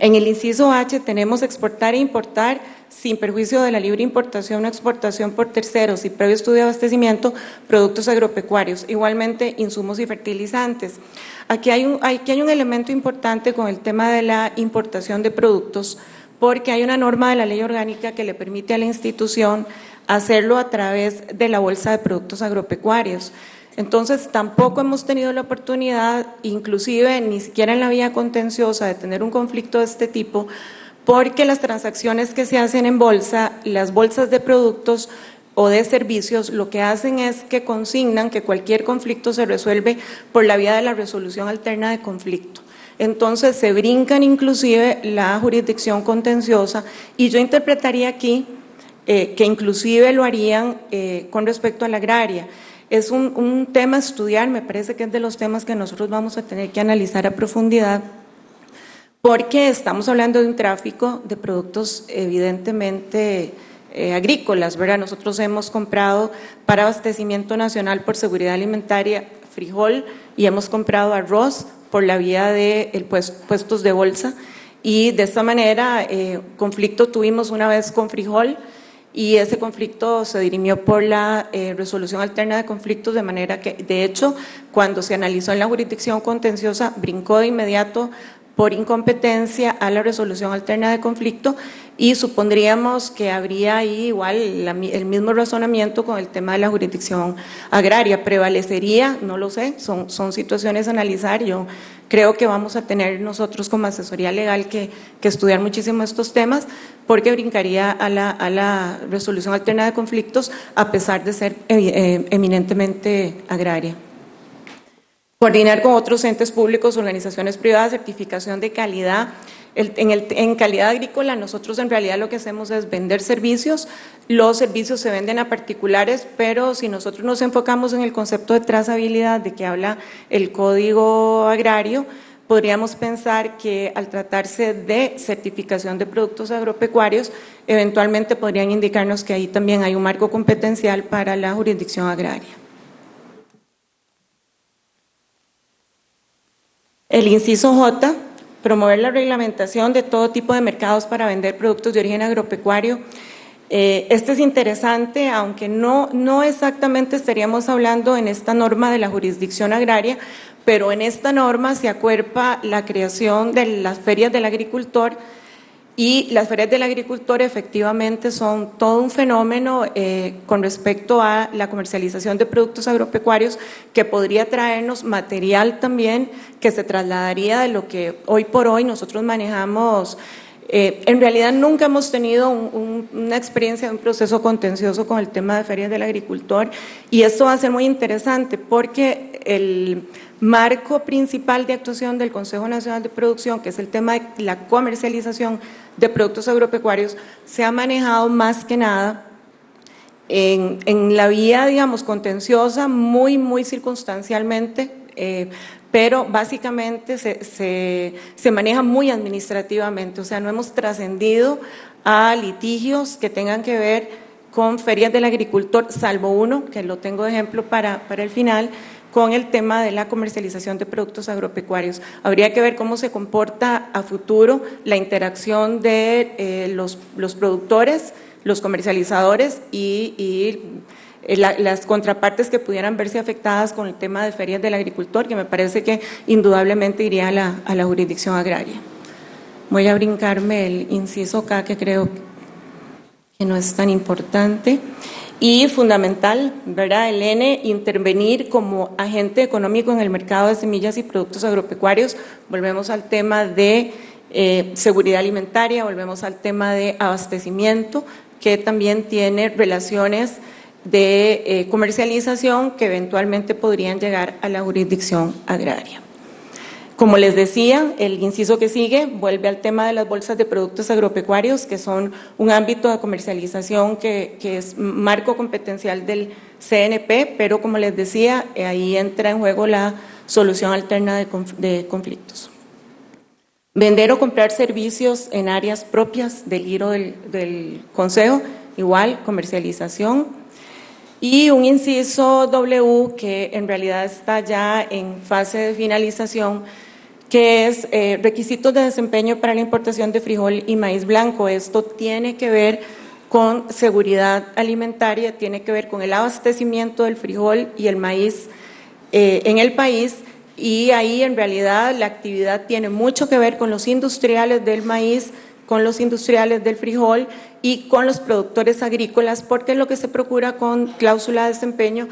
En el inciso H tenemos exportar e importar sin perjuicio de la libre importación o exportación por terceros y previo estudio de abastecimiento, productos agropecuarios, igualmente insumos y fertilizantes. Aquí hay un, aquí hay un elemento importante con el tema de la importación de productos, porque hay una norma de la ley orgánica que le permite a la institución hacerlo a través de la Bolsa de Productos Agropecuarios. Entonces, tampoco hemos tenido la oportunidad, inclusive ni siquiera en la vía contenciosa, de tener un conflicto de este tipo, porque las transacciones que se hacen en bolsa, las bolsas de productos, o de servicios, lo que hacen es que consignan que cualquier conflicto se resuelve por la vía de la resolución alterna de conflicto. Entonces se brincan inclusive la jurisdicción contenciosa y yo interpretaría aquí eh, que inclusive lo harían eh, con respecto a la agraria. Es un, tema a estudiar, me parece que es de los temas que nosotros vamos a tener que analizar a profundidad porque estamos hablando de un tráfico de productos evidentemente eh, agrícolas, ¿verdad? Nosotros hemos comprado para abastecimiento nacional por seguridad alimentaria frijol y hemos comprado arroz por la vía de el pues, puestos de bolsa y de esta manera eh, conflicto tuvimos una vez con frijol y ese conflicto se dirimió por la eh, resolución alterna de conflictos de manera que, de hecho, cuando se analizó en la jurisdicción contenciosa, brincó de inmediato por incompetencia a la resolución alterna de conflicto y supondríamos que habría ahí igual el mismo razonamiento con el tema de la jurisdicción agraria. ¿Prevalecería? No lo sé, son, son situaciones a analizar. Yo creo que vamos a tener nosotros como asesoría legal que, que estudiar muchísimo estos temas porque brincaría a la, a la, resolución alterna de conflictos a pesar de ser eh, eminentemente agraria. Coordinar con otros entes públicos, organizaciones privadas, certificación de calidad. en, el, en, calidad agrícola nosotros en realidad lo que hacemos es vender servicios, los servicios se venden a particulares, pero si nosotros nos enfocamos en el concepto de trazabilidad de que habla el código agrario, podríamos pensar que al tratarse de certificación de productos agropecuarios, eventualmente podrían indicarnos que ahí también hay un marco competencial para la jurisdicción agraria. El inciso J, promover la reglamentación de todo tipo de mercados para vender productos de origen agropecuario. Eh, este es interesante, aunque no, no exactamente estaríamos hablando en esta norma de la jurisdicción agraria, pero en esta norma se acuerpa la creación de las ferias del agricultor y las ferias del agricultor efectivamente son todo un fenómeno eh, con respecto a la comercialización de productos agropecuarios que podría traernos material también que se trasladaría de lo que hoy por hoy nosotros manejamos. Eh, en realidad nunca hemos tenido una experiencia de un proceso contencioso con el tema de ferias del agricultor y esto va a ser muy interesante porque el marco principal de actuación del Consejo Nacional de Producción, que es el tema de la comercialización de productos agropecuarios, se ha manejado más que nada en, la vía, digamos, contenciosa, muy, muy circunstancialmente, eh, pero básicamente se, se, se maneja muy administrativamente, o sea, no hemos trascendido a litigios que tengan que ver con ferias del agricultor, salvo uno, que lo tengo de ejemplo para, para el final, con el tema de la comercialización de productos agropecuarios. Habría que ver cómo se comporta a futuro la interacción de eh, los, productores, los comercializadores y, eh, las contrapartes que pudieran verse afectadas con el tema de ferias del agricultor, que me parece que indudablemente iría a la, a la jurisdicción agraria. Voy a brincarme el inciso K, que creo que no es tan importante. Y fundamental, ¿verdad, Elene? Intervenir como agente económico en el mercado de semillas y productos agropecuarios. Volvemos al tema de eh, seguridad alimentaria, volvemos al tema de abastecimiento, que también tiene relaciones de eh, comercialización que eventualmente podrían llegar a la jurisdicción agraria. Como les decía, el inciso que sigue vuelve al tema de las bolsas de productos agropecuarios, que son un ámbito de comercialización que, es marco competencial del CNP, pero como les decía, eh, ahí entra en juego la solución alterna de, conflictos. Vender o comprar servicios en áreas propias del giro del, del Consejo, igual comercialización. Y un inciso W que en realidad está ya en fase de finalización, que es eh, requisitos de desempeño para la importación de frijol y maíz blanco. Esto tiene que ver con seguridad alimentaria, tiene que ver con el abastecimiento del frijol y el maíz eh, en el país y ahí en realidad la actividad tiene mucho que ver con los industriales del maíz, con los industriales del frijol y con los productores agrícolas, porque lo que se procura con cláusula de desempeño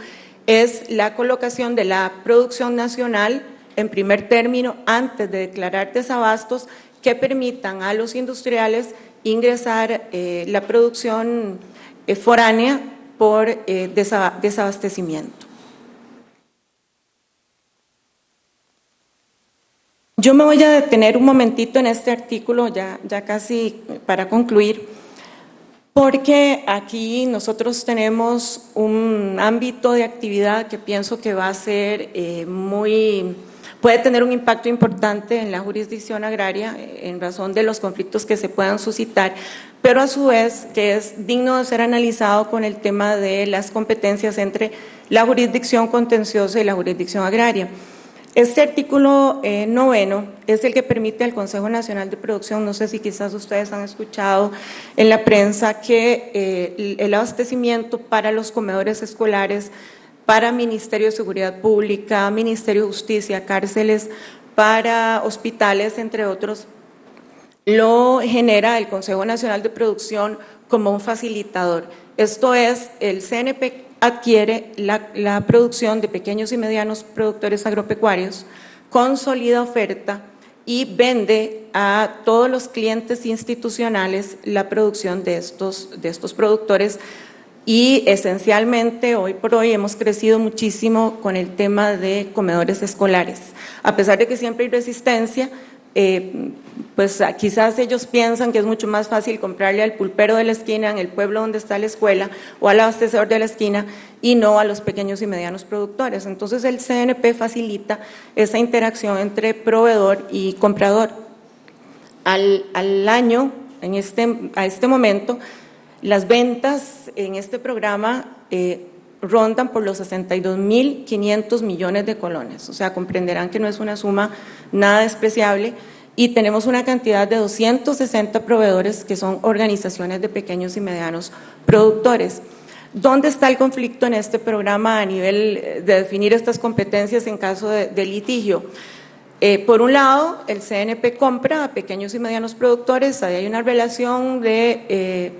es la colocación de la producción nacional en primer término antes de declarar desabastos que permitan a los industriales ingresar eh, la producción eh, foránea por eh, desabastecimiento. Yo me voy a detener un momentito en este artículo, ya, ya casi para concluir, porque aquí nosotros tenemos un ámbito de actividad que pienso que va a ser eh, muy, puede tener un impacto importante en la jurisdicción agraria eh, en razón de los conflictos que se puedan suscitar, pero a su vez que es digno de ser analizado con el tema de las competencias entre la jurisdicción contenciosa y la jurisdicción agraria. Este artículo eh, noveno es el que permite al Consejo Nacional de Producción, no sé si quizás ustedes han escuchado en la prensa, que eh, el abastecimiento para los comedores escolares, para Ministerio de Seguridad Pública, Ministerio de Justicia, cárceles, para hospitales, entre otros, lo genera el Consejo Nacional de Producción como un facilitador. Esto es, el CNP adquiere la, producción de pequeños y medianos productores agropecuarios, consolida oferta y vende a todos los clientes institucionales la producción de estos, de estos productores y esencialmente hoy por hoy hemos crecido muchísimo con el tema de comedores escolares. A pesar de que siempre hay resistencia, eh, pues ah, quizás ellos piensan que es mucho más fácil comprarle al pulpero de la esquina en el pueblo donde está la escuela o al abastecedor de la esquina y no a los pequeños y medianos productores. Entonces el CNP facilita esa interacción entre proveedor y comprador. Al, al año, en este, a este momento, las ventas en este programa eh, rondan por los 62.500 millones de colones. O sea, comprenderán que no es una suma nada despreciable y tenemos una cantidad de 260 proveedores que son organizaciones de pequeños y medianos productores. ¿Dónde está el conflicto en este programa a nivel eh, de definir estas competencias en caso de, litigio? Eh, por un lado, el CNP compra a pequeños y medianos productores, ahí hay una relación de,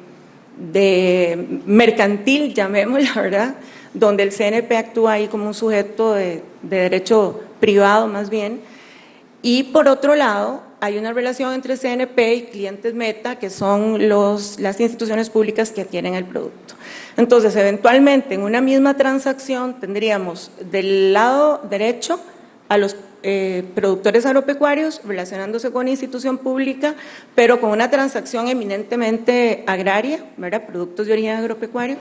de mercantil, llamémosla, ¿verdad? Donde el CNP actúa ahí como un sujeto de, de derecho privado más bien. Y por otro lado, hay una relación entre CNP y clientes meta, que son los, las instituciones públicas que adquieren el producto. Entonces, eventualmente, en una misma transacción tendríamos del lado derecho a los eh, productores agropecuarios relacionándose con institución pública, pero con una transacción eminentemente agraria, ¿verdad? productos de origen agropecuario,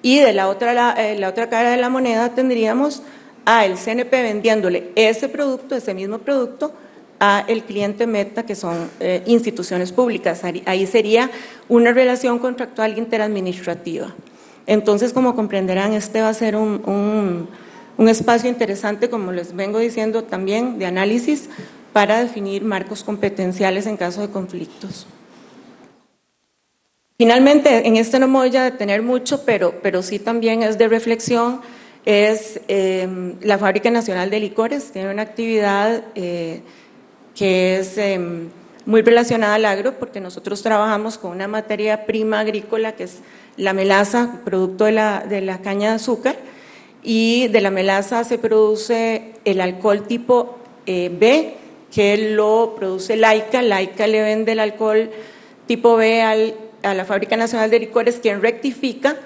y de la otra, la, eh, la otra cara de la moneda tendríamos a el CNP vendiéndole ese producto, ese mismo producto, a el cliente meta, que son eh, instituciones públicas. Ahí sería una relación contractual interadministrativa. Entonces, como comprenderán, este va a ser un, un espacio interesante, como les vengo diciendo también, de análisis para definir marcos competenciales en caso de conflictos. Finalmente, en este no me voy a detener mucho, pero, pero sí también es de reflexión, es eh, la Fábrica Nacional de Licores, tiene una actividad eh, que es em, muy relacionada al agro, porque nosotros trabajamos con una materia prima agrícola que es la melaza, producto de la, de la caña de azúcar, y de la melaza se produce el alcohol tipo eh, B, que lo produce Laica. Laica le vende el alcohol tipo B al, a la Fábrica Nacional de Licores, quien rectifica,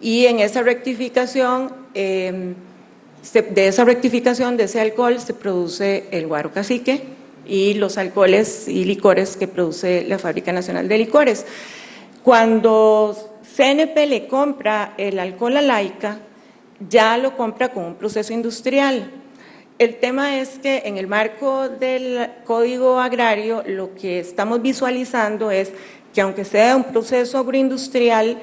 y en esa rectificación, em, de esa rectificación de ese alcohol se produce el guaro cacique, y los alcoholes y licores que produce la Fábrica Nacional de Licores. Cuando CNP le compra el alcohol a Laica, ya lo compra con un proceso industrial. El tema es que en el marco del Código Agrario lo que estamos visualizando es que aunque sea un proceso agroindustrial,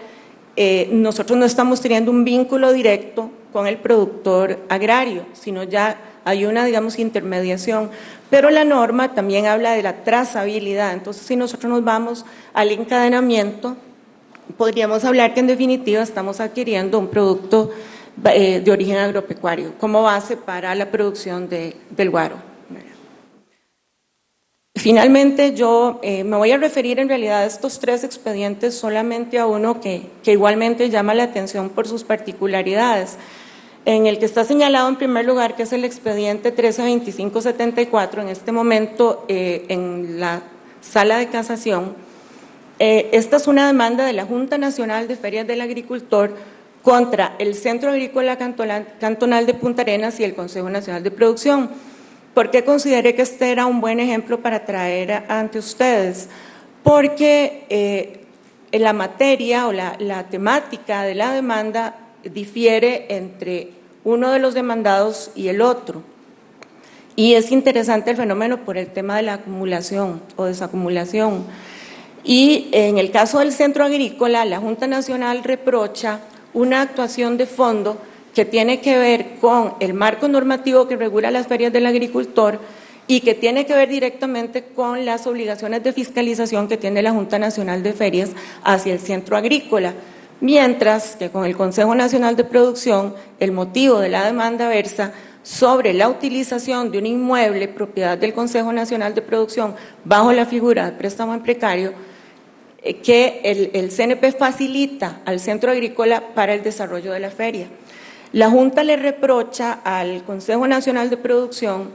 eh, nosotros no estamos teniendo un vínculo directo con el productor agrario, sino ya hay una, digamos, intermediación. Pero la norma también habla de la trazabilidad. Entonces, si nosotros nos vamos al encadenamiento, podríamos hablar que en definitiva estamos adquiriendo un producto eh, de origen agropecuario como base para la producción del guaro. Finalmente, yo eh, me voy a referir en realidad a estos tres expedientes solamente a uno que, que igualmente llama la atención por sus particularidades en el que está señalado en primer lugar que es el expediente 132574, en este momento eh, en la sala de casación. Esta es una demanda de la Junta Nacional de Ferias del Agricultor contra el Centro Agrícola Cantonal de Punta Arenas y el Consejo Nacional de Producción. ¿Por qué consideré que este era un buen ejemplo para traer ante ustedes? Porque eh, la materia o la, la temática de la demanda difiere entre uno de los demandados y el otro. Y es interesante el fenómeno por el tema de la acumulación o desacumulación. Y en el caso del centro agrícola, la Junta Nacional reprocha una actuación de fondo que tiene que ver con el marco normativo que regula las ferias del agricultor y que tiene que ver directamente con las obligaciones de fiscalización que tiene la Junta Nacional de Ferias hacia el centro agrícola. Mientras que con el Consejo Nacional de Producción, el motivo de la demanda versa sobre la utilización de un inmueble propiedad del Consejo Nacional de Producción bajo la figura de préstamo en precario que el, CNP facilita al centro agrícola para el desarrollo de la feria. La Junta le reprocha al Consejo Nacional de Producción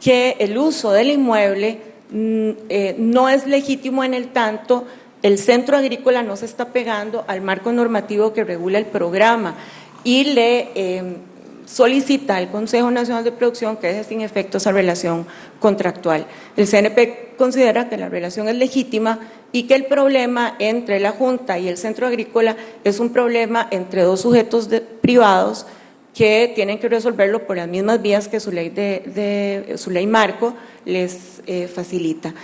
que el uso del inmueble mm, eh, no es legítimo en el tanto el centro agrícola no se está pegando al marco normativo que regula el programa y le eh, solicita al Consejo Nacional de Producción que deje sin efecto esa relación contractual. El CNP considera que la relación es legítima y que el problema entre la Junta y el Centro Agrícola es un problema entre dos sujetos privados que tienen que resolverlo por las mismas vías que su ley, de, su ley marco les eh, facilita.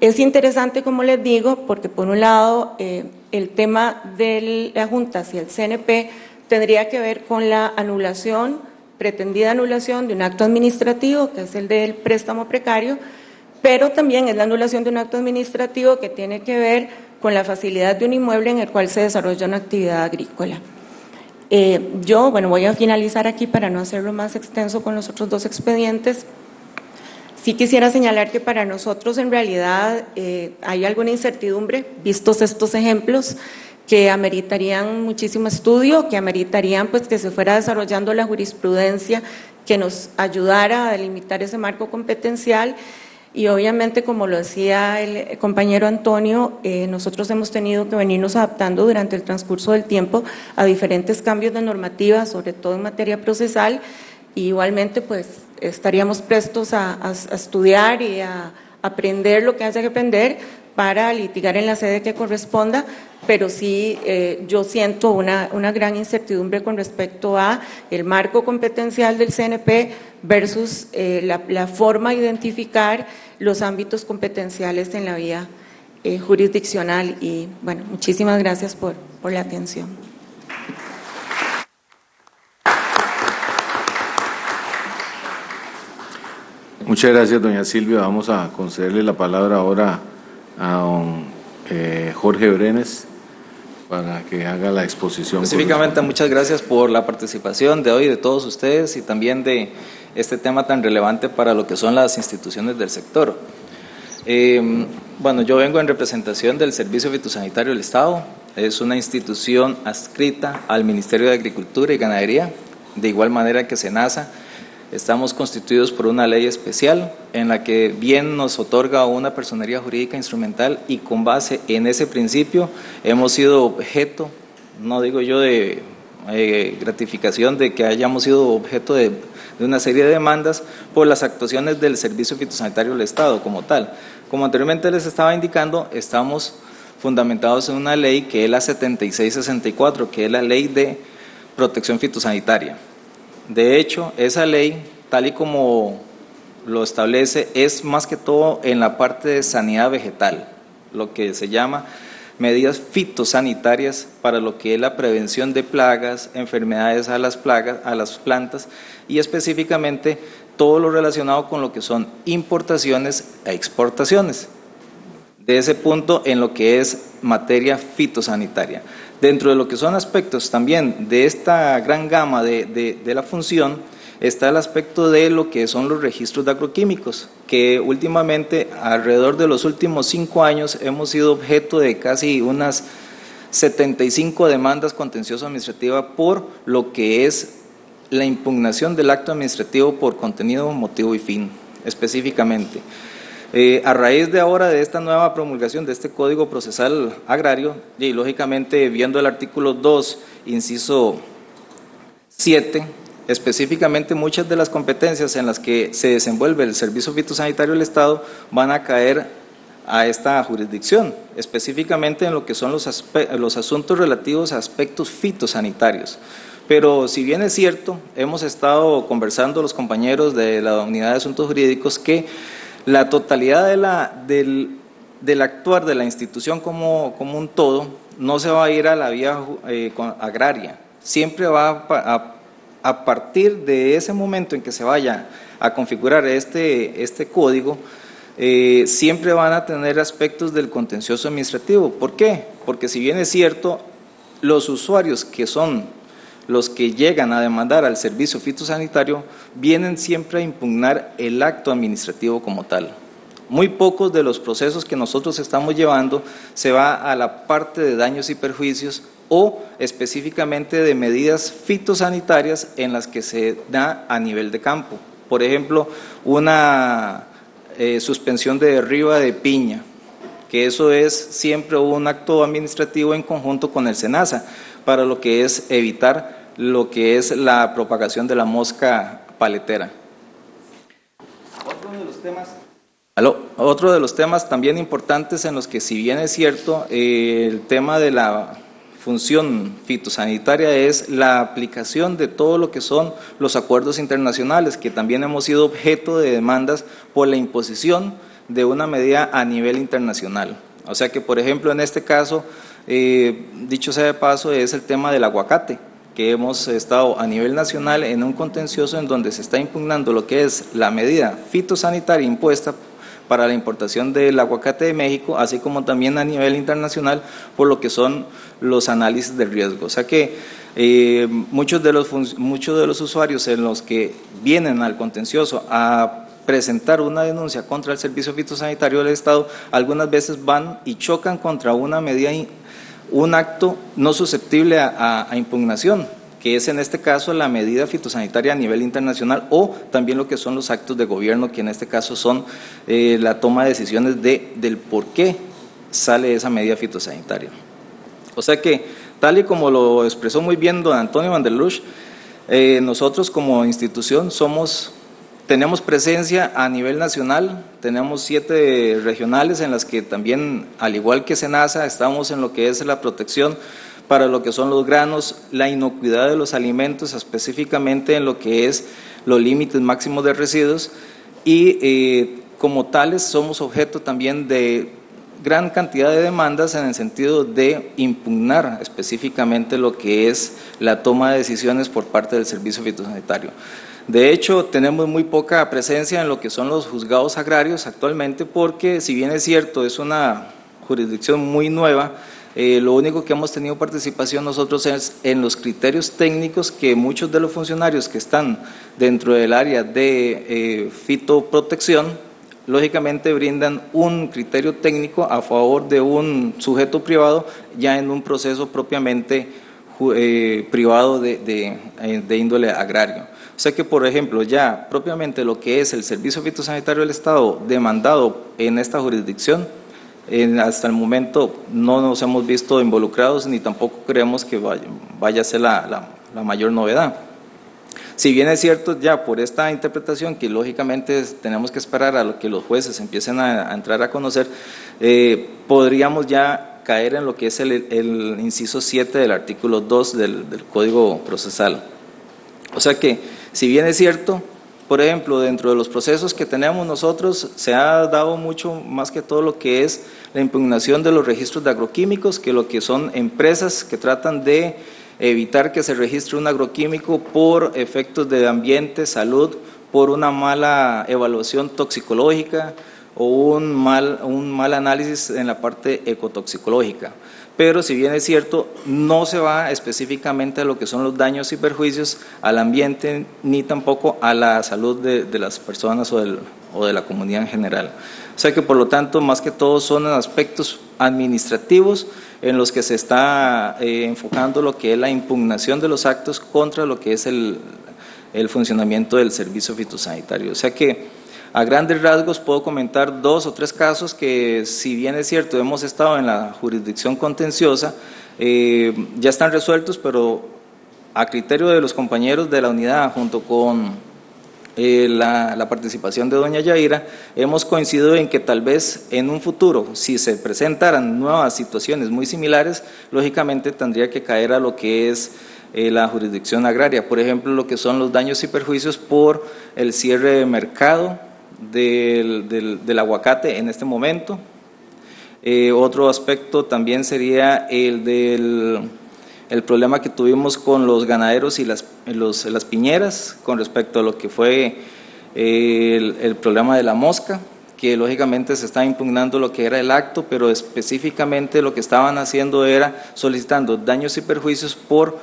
Es interesante, como les digo, porque por un lado eh, el tema de la Junta y el CNP tendría que ver con la anulación, pretendida anulación de un acto administrativo, que es el del préstamo precario, pero también es la anulación de un acto administrativo que tiene que ver con la facilidad de un inmueble en el cual se desarrolla una actividad agrícola. Eh, yo, bueno, voy a finalizar aquí para no hacerlo más extenso con los otros dos expedientes. Sí quisiera señalar que para nosotros en realidad eh, hay alguna incertidumbre, vistos estos ejemplos, que ameritarían muchísimo estudio, que ameritarían pues que se fuera desarrollando la jurisprudencia que nos ayudara a delimitar ese marco competencial y obviamente, como lo decía el compañero Antonio, eh, nosotros hemos tenido que venirnos adaptando durante el transcurso del tiempo a diferentes cambios de normativa, sobre todo en materia procesal, y igualmente pues estaríamos prestos a, estudiar y a aprender lo que haya que aprender para litigar en la sede que corresponda, pero sí eh, yo siento una, una gran incertidumbre con respecto a el marco competencial del CNP versus eh, la, forma de identificar los ámbitos competenciales en la vía eh, jurisdiccional. Y bueno, muchísimas gracias por, por la atención. Muchas gracias, doña Silvia. Vamos a concederle la palabra ahora a don eh, Jorge Brenes para que haga la exposición. Específicamente, muchas gracias por la participación de hoy de todos ustedes y también de este tema tan relevante para lo que son las instituciones del sector. Eh, bueno, yo vengo en representación del Servicio Fitosanitario del Estado. Es una institución adscrita al Ministerio de Agricultura y Ganadería, de igual manera que SENASA Estamos constituidos por una ley especial en la que bien nos otorga una personería jurídica instrumental y con base en ese principio hemos sido objeto, no digo yo de eh, gratificación de que hayamos sido objeto de, de, una serie de demandas por las actuaciones del Servicio Fitosanitario del Estado como tal. Como anteriormente les estaba indicando, estamos fundamentados en una ley que es la 7664, que es la ley de protección fitosanitaria. De hecho, esa ley, tal y como lo establece, es más que todo en la parte de sanidad vegetal, lo que se llama medidas fitosanitarias para lo que es la prevención de plagas, enfermedades a las plagas, a las plantas y específicamente todo lo relacionado con lo que son importaciones e exportaciones. De ese punto en lo que es materia fitosanitaria. Dentro de lo que son aspectos también de esta gran gama de, la función, está el aspecto de lo que son los registros de agroquímicos, que últimamente, alrededor de los últimos cinco años, hemos sido objeto de casi unas 75 demandas contencioso administrativas por lo que es la impugnación del acto administrativo por contenido, motivo y fin, específicamente. Eh, a raíz de ahora de esta nueva promulgación de este Código Procesal Agrario, y lógicamente viendo el artículo 2, inciso 7, específicamente muchas de las competencias en las que se desenvuelve el servicio fitosanitario del Estado van a caer a esta jurisdicción, específicamente en lo que son los, los asuntos relativos a aspectos fitosanitarios. Pero si bien es cierto, hemos estado conversando los compañeros de la Unidad de Asuntos Jurídicos que la totalidad del, del actuar de la institución como, como, un todo no se va a ir a la vía eh, agraria, siempre va a, a, partir de ese momento en que se vaya a configurar este, este código, eh, siempre van a tener aspectos del contencioso administrativo. ¿Por qué? Porque si bien es cierto, los usuarios que son los que llegan a demandar al servicio fitosanitario vienen siempre a impugnar el acto administrativo como tal. Muy pocos de los procesos que nosotros estamos llevando se va a la parte de daños y perjuicios o específicamente de medidas fitosanitarias en las que se da a nivel de campo. Por ejemplo, una eh, suspensión de derriba de piña, que eso es siempre un acto administrativo en conjunto con el SENASA para lo que es evitar lo que es la propagación de la mosca paletera. Otro de los temas, otro de los temas también importantes en los que si bien es cierto, eh, el tema de la función fitosanitaria es la aplicación de todo lo que son los acuerdos internacionales, que también hemos sido objeto de demandas por la imposición de una medida a nivel internacional. O sea que, por ejemplo, en este caso, eh, dicho sea de paso, es el tema del aguacate, que hemos estado a nivel nacional en un contencioso en donde se está impugnando lo que es la medida fitosanitaria impuesta para la importación del aguacate de México, así como también a nivel internacional por lo que son los análisis de riesgo. O sea que eh, muchos, de los, muchos de los usuarios en los que vienen al contencioso a presentar una denuncia contra el servicio fitosanitario del Estado, algunas veces van y chocan contra una medida, un acto no susceptible a, impugnación, que es en este caso la medida fitosanitaria a nivel internacional o también lo que son los actos de gobierno, que en este caso son eh, la toma de decisiones de, del por qué sale esa medida fitosanitaria. O sea que, tal y como lo expresó muy bien don Antonio Van der Lusch, eh, nosotros como institución somos tenemos presencia a nivel nacional, tenemos siete regionales en las que también, al igual que SENASA, estamos en lo que es la protección para lo que son los granos, la inocuidad de los alimentos, específicamente en lo que es los límites máximos de residuos y eh, como tales somos objeto también de gran cantidad de demandas en el sentido de impugnar específicamente lo que es la toma de decisiones por parte del servicio fitosanitario. De hecho, tenemos muy poca presencia en lo que son los juzgados agrarios actualmente porque, si bien es cierto, es una jurisdicción muy nueva, eh, lo único que hemos tenido participación nosotros es en los criterios técnicos que muchos de los funcionarios que están dentro del área de eh, fitoprotección, lógicamente brindan un criterio técnico a favor de un sujeto privado ya en un proceso propiamente eh, privado de índole agrario. O sea que, por ejemplo, ya propiamente lo que es el servicio fitosanitario del Estado demandado en esta jurisdicción, hasta el momento no nos hemos visto involucrados ni tampoco creemos que vaya, a ser la, mayor novedad. Si bien es cierto ya por esta interpretación que lógicamente tenemos que esperar a lo que los jueces empiecen a, entrar a conocer, eh, podríamos ya caer en lo que es el, inciso 7 del artículo 2 del, del Código Procesal. O sea que si bien es cierto, por ejemplo, dentro de los procesos que tenemos nosotros se ha dado mucho más que todo lo que es la impugnación de los registros de agroquímicos, que lo que son empresas que tratan de evitar que se registre un agroquímico por efectos de ambiente, salud, por una mala evaluación toxicológica o un mal, un mal análisis en la parte ecotoxicológica pero si bien es cierto, no se va específicamente a lo que son los daños y perjuicios al ambiente ni tampoco a la salud de, las personas o, de la comunidad en general. O sea que por lo tanto, más que todo son aspectos administrativos en los que se está eh, enfocando lo que es la impugnación de los actos contra lo que es el, el funcionamiento del servicio fitosanitario. O sea que a grandes rasgos puedo comentar dos o tres casos que, si bien es cierto, hemos estado en la jurisdicción contenciosa, eh, ya están resueltos, pero a criterio de los compañeros de la unidad, junto con eh, la, participación de doña Yaira, hemos coincidido en que tal vez en un futuro, si se presentaran nuevas situaciones muy similares, lógicamente tendría que caer a lo que es eh, la jurisdicción agraria. Por ejemplo, lo que son los daños y perjuicios por el cierre de mercado del, del, aguacate en este momento. Eh, otro aspecto también sería el del el problema que tuvimos con los ganaderos y las, las piñeras con respecto a lo que fue eh, el, el, problema de la mosca, que lógicamente se está impugnando lo que era el acto, pero específicamente lo que estaban haciendo era solicitando daños y perjuicios por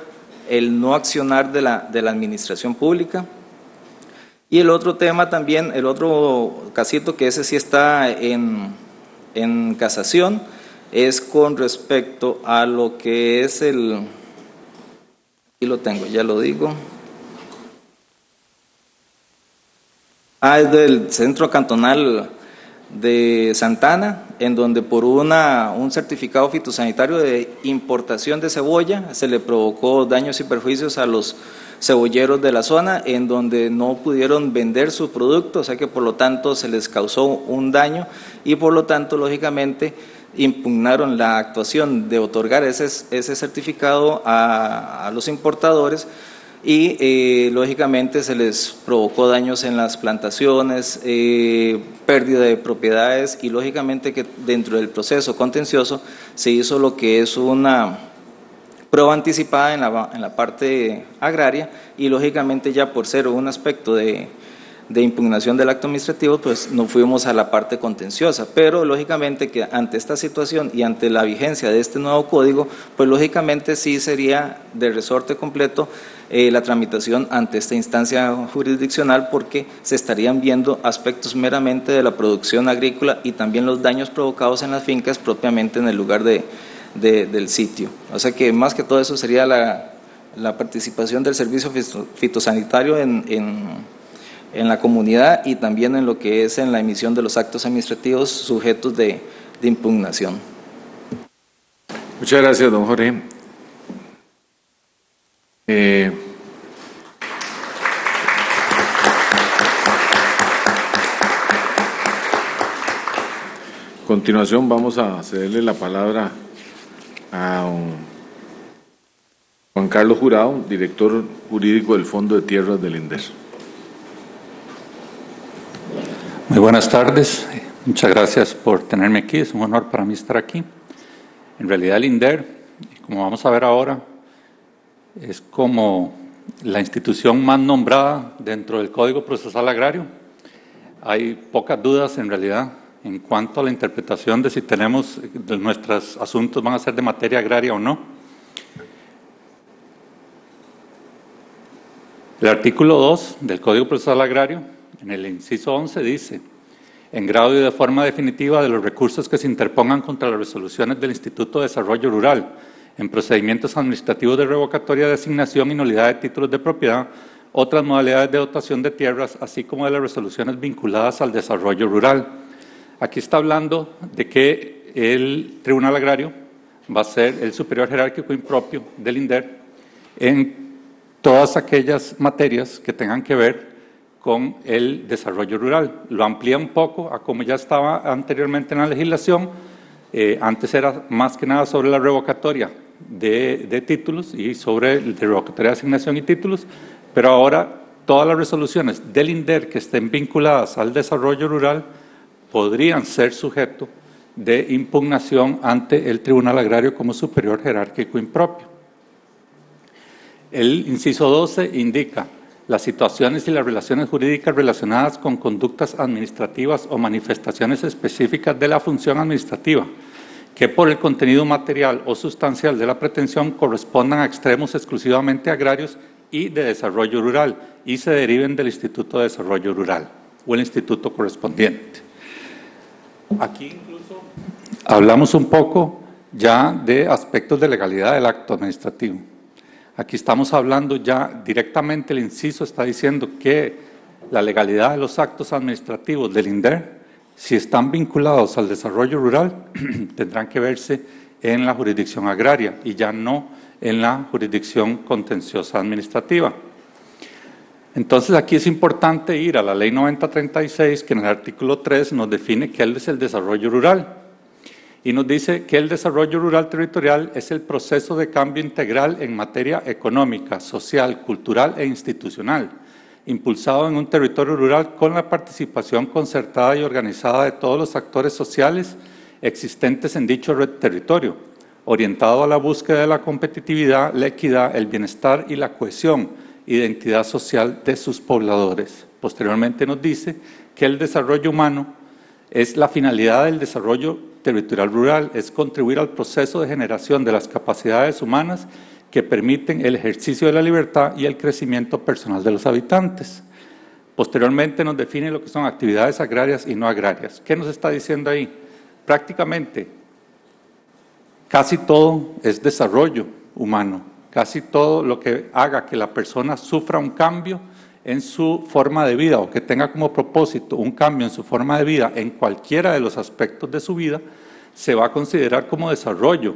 el no accionar de la, de la administración pública. Y el otro tema también, el otro casito que ese sí está en, en casación, es con respecto a lo que es el, Aquí lo tengo, ya lo digo. Ah, es del Centro Cantonal de Santana, en donde por una, un certificado fitosanitario de importación de cebolla se le provocó daños y perjuicios a los cebolleros de la zona, en donde no pudieron vender su producto, o sea que por lo tanto se les causó un daño y por lo tanto, lógicamente, impugnaron la actuación de otorgar ese, ese certificado a, a, los importadores y eh, lógicamente se les provocó daños en las plantaciones, eh, pérdida de propiedades y lógicamente que dentro del proceso contencioso se hizo lo que es una prueba anticipada en la, en la parte agraria y lógicamente ya por ser un aspecto de de impugnación del acto administrativo, pues no fuimos a la parte contenciosa. Pero lógicamente que ante esta situación y ante la vigencia de este nuevo código, pues lógicamente sí sería de resorte completo eh, la tramitación ante esta instancia jurisdiccional porque se estarían viendo aspectos meramente de la producción agrícola y también los daños provocados en las fincas propiamente en el lugar de, de, del sitio. O sea que más que todo eso sería la, participación del servicio fitosanitario en, en la comunidad y también en lo que es en la emisión de los actos administrativos sujetos de, impugnación. Muchas gracias, don Jorge. Eh, continuación vamos a cederle la palabra a Juan Carlos Jurado, director jurídico del Fondo de Tierras del INDER. Muy buenas tardes, muchas gracias por tenerme aquí, es un honor para mí estar aquí. En realidad el INDER, como vamos a ver ahora, es como la institución más nombrada dentro del Código Procesal Agrario. Hay pocas dudas en realidad en cuanto a la interpretación de si tenemos, nuestros asuntos van a ser de materia agraria o no. El artículo 2 del Código Procesal Agrario en el inciso 11 dice, en grado y de forma definitiva de los recursos que se interpongan contra las resoluciones del Instituto de Desarrollo Rural en procedimientos administrativos de revocatoria de asignación y nulidad de títulos de propiedad, otras modalidades de dotación de tierras, así como de las resoluciones vinculadas al desarrollo rural. Aquí está hablando de que el Tribunal Agrario va a ser el superior jerárquico impropio del INDER en todas aquellas materias que tengan que ver con el desarrollo rural. Lo amplía un poco a como ya estaba anteriormente en la legislación. Eh, antes era más que nada sobre la revocatoria de, de títulos y sobre de revocatoria de asignación y títulos, pero ahora todas las resoluciones del INDER que estén vinculadas al desarrollo rural podrían ser sujeto de impugnación ante el Tribunal Agrario como superior jerárquico impropio. El inciso 12 indica las situaciones y las relaciones jurídicas relacionadas con conductas administrativas o manifestaciones específicas de la función administrativa, que por el contenido material o sustancial de la pretensión correspondan a extremos exclusivamente agrarios y de desarrollo rural y se deriven del Instituto de Desarrollo Rural o el instituto correspondiente. Aquí incluso hablamos un poco ya de aspectos de legalidad del acto administrativo. Aquí estamos hablando ya directamente, el inciso está diciendo que la legalidad de los actos administrativos del INDER, si están vinculados al desarrollo rural, [CLEARS THROAT] tendrán que verse en la jurisdicción agraria y ya no en la jurisdicción contenciosa administrativa. Entonces aquí es importante ir a la ley 9036 que en el artículo 3 nos define qué es el desarrollo rural. Y nos dice que el desarrollo rural territorial es el proceso de cambio integral en materia económica, social, cultural e institucional, impulsado en un territorio rural con la participación concertada y organizada de todos los actores sociales existentes en dicho territorio, orientado a la búsqueda de la competitividad, la equidad, el bienestar y la cohesión, identidad social de sus pobladores. Posteriormente nos dice que el desarrollo humano es la finalidad del desarrollo territorial rural es contribuir al proceso de generación de las capacidades humanas que permiten el ejercicio de la libertad y el crecimiento personal de los habitantes. Posteriormente nos define lo que son actividades agrarias y no agrarias. ¿Qué nos está diciendo ahí? Prácticamente casi todo es desarrollo humano, casi todo lo que haga que la persona sufra un cambio en su forma de vida o que tenga como propósito un cambio en su forma de vida en cualquiera de los aspectos de su vida, se va a considerar como desarrollo.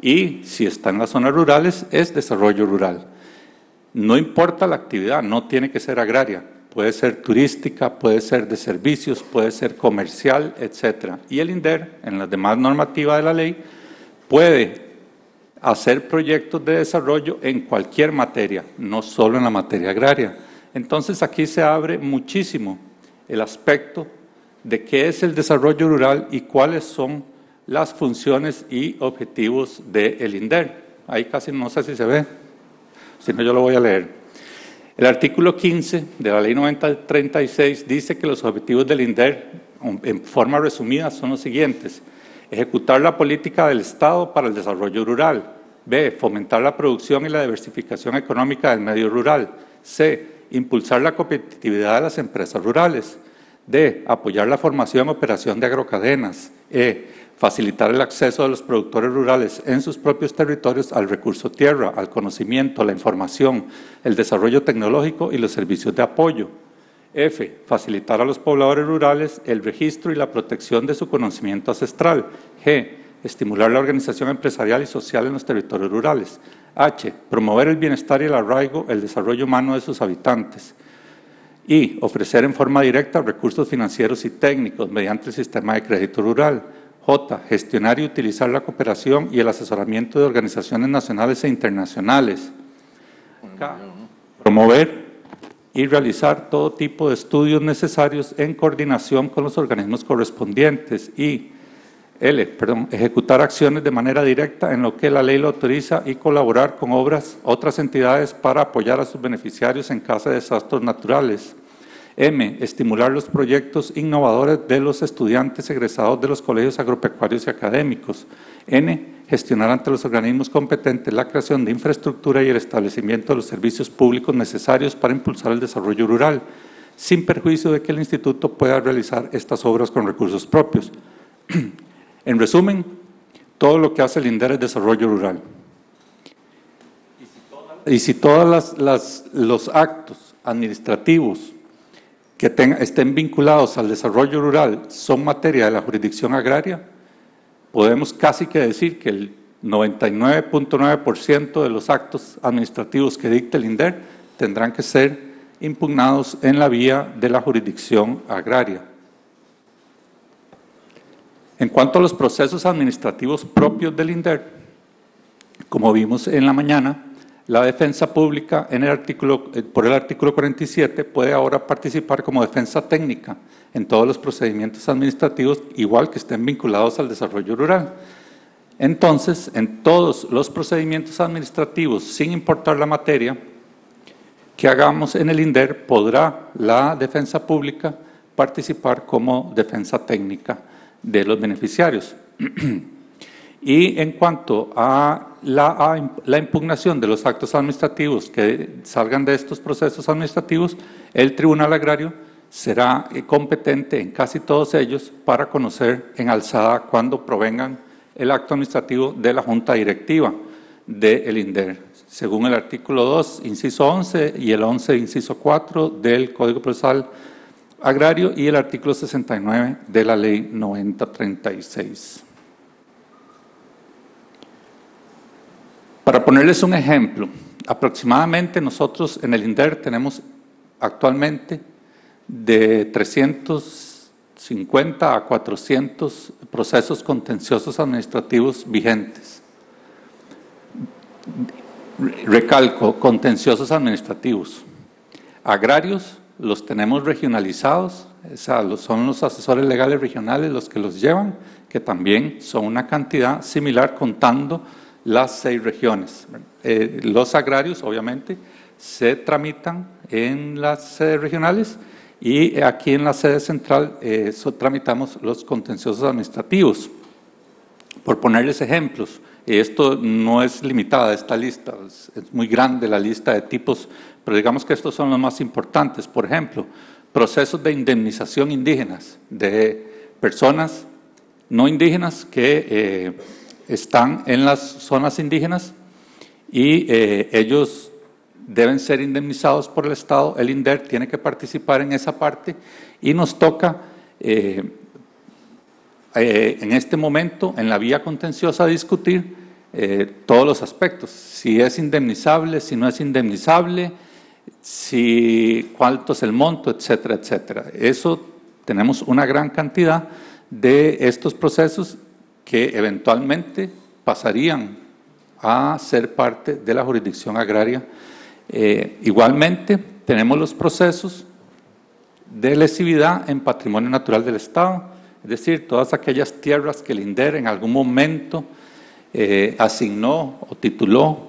Y si está en las zonas rurales, es desarrollo rural. No importa la actividad, no tiene que ser agraria, puede ser turística, puede ser de servicios, puede ser comercial, etc. Y el INDER, en la demás normativa de la ley, puede hacer proyectos de desarrollo en cualquier materia, no solo en la materia agraria. Entonces aquí se abre muchísimo el aspecto de qué es el desarrollo rural y cuáles son las funciones y objetivos del INDER. Ahí casi no sé si se ve, si no yo lo voy a leer. El artículo 15 de la ley 9036 dice que los objetivos del INDER, en forma resumida, son los siguientes. Ejecutar la política del Estado para el desarrollo rural. B. Fomentar la producción y la diversificación económica del medio rural. C impulsar la competitividad de las empresas rurales. D. Apoyar la formación y operación de agrocadenas. E. Facilitar el acceso de los productores rurales en sus propios territorios al recurso tierra, al conocimiento, la información, el desarrollo tecnológico y los servicios de apoyo. F. Facilitar a los pobladores rurales el registro y la protección de su conocimiento ancestral. G. Estimular la organización empresarial y social en los territorios rurales. H. Promover el bienestar y el arraigo, el desarrollo humano de sus habitantes. I. Ofrecer en forma directa recursos financieros y técnicos mediante el sistema de crédito rural. J. Gestionar y utilizar la cooperación y el asesoramiento de organizaciones nacionales e internacionales. K. Promover y realizar todo tipo de estudios necesarios en coordinación con los organismos correspondientes. Y L, ejecutar acciones de manera directa en lo que la ley lo autoriza y colaborar con obras, otras entidades para apoyar a sus beneficiarios en caso de desastres naturales. M, estimular los proyectos innovadores de los estudiantes egresados de los colegios agropecuarios y académicos. N, gestionar ante los organismos competentes la creación de infraestructura y el establecimiento de los servicios públicos necesarios para impulsar el desarrollo rural, sin perjuicio de que el instituto pueda realizar estas obras con recursos propios. [CLEARS THROAT] En resumen, todo lo que hace el INDER es desarrollo rural. Y si todos los actos administrativos que estén vinculados al desarrollo rural son materia de la jurisdicción agraria, podemos casi que decir que el 99.9% de los actos administrativos que dicte el INDER tendrán que ser impugnados en la vía de la jurisdicción agraria. En cuanto a los procesos administrativos propios del INDER, como vimos en la mañana, la defensa pública en el artículo, eh, por el artículo 47 puede ahora participar como defensa técnica en todos los procedimientos administrativos, igual que estén vinculados al desarrollo rural. Entonces, en todos los procedimientos administrativos, sin importar la materia que hagamos en el INDER, podrá la defensa pública participar como defensa técnica de los beneficiarios. [CLEARS THROAT] y en cuanto a la, impugnación de los actos administrativos que salgan de estos procesos administrativos, el Tribunal Agrario será competente en casi todos ellos para conocer en alzada cuando provengan el acto administrativo de la Junta Directiva del INDER, según el artículo 2, inciso 11 y el 11, inciso 4 del Código Procesal agrario y el artículo 69 de la ley 9036. Para ponerles un ejemplo, aproximadamente nosotros en el INDER tenemos actualmente de 350 a 400 procesos contenciosos administrativos vigentes. Recalco, contenciosos administrativos. Agrarios los tenemos regionalizados, son los asesores legales regionales los que los llevan, que también son una cantidad similar contando las seis regiones. Eh, los agrarios, obviamente, se tramitan en las sedes regionales y aquí en la sede central eh, tramitamos los contenciosos administrativos. Por ponerles ejemplos, esto no es limitada esta lista, es, muy grande la lista de tipos, pero digamos que estos son los más importantes. Por ejemplo, procesos de indemnización indígenas de personas no indígenas que eh, están en las zonas indígenas y eh, ellos deben ser indemnizados por el Estado. El INDER tiene que participar en esa parte y nos toca eh, eh, en este momento en la vía contenciosa discutir todos los aspectos, si es indemnizable, si no es indemnizable, si cuánto es el monto, etcétera, etcétera. Eso tenemos una gran cantidad de estos procesos que eventualmente pasarían a ser parte de la jurisdicción agraria. Eh, igualmente, tenemos los procesos de lesividad en patrimonio natural del Estado, es decir, todas aquellas tierras que el INDER en algún momento eh, asignó o tituló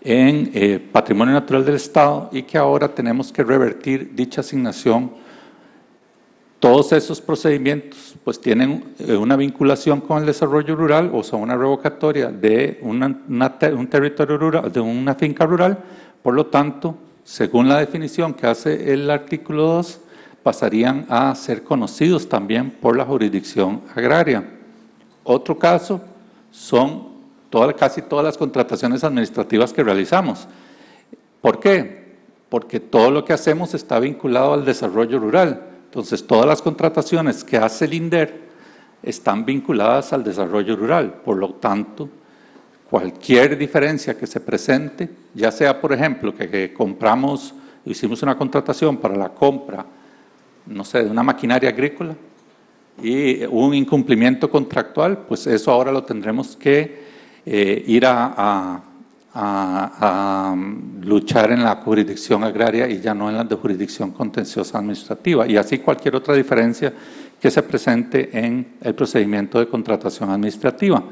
en eh, patrimonio natural del Estado y que ahora tenemos que revertir dicha asignación. Todos esos procedimientos pues tienen una vinculación con el desarrollo rural o son una revocatoria de un territorio rural, de una finca rural, por lo tanto, según la definición que hace el artículo 2, pasarían a ser conocidos también por la jurisdicción agraria. Otro caso son casi todas las contrataciones administrativas que realizamos. ¿Por qué? Porque todo lo que hacemos está vinculado al desarrollo rural. Entonces, todas las contrataciones que hace el INDER están vinculadas al desarrollo rural. Por lo tanto, cualquier diferencia que se presente, ya sea, por ejemplo, que, compramos, hicimos una contratación para la compra, no sé, de una maquinaria agrícola y un incumplimiento contractual, pues eso ahora lo tendremos que eh, ir a a, luchar en la jurisdicción agraria y ya no en la de jurisdicción contenciosa administrativa, y así cualquier otra diferencia que se presente en el procedimiento de contratación administrativa.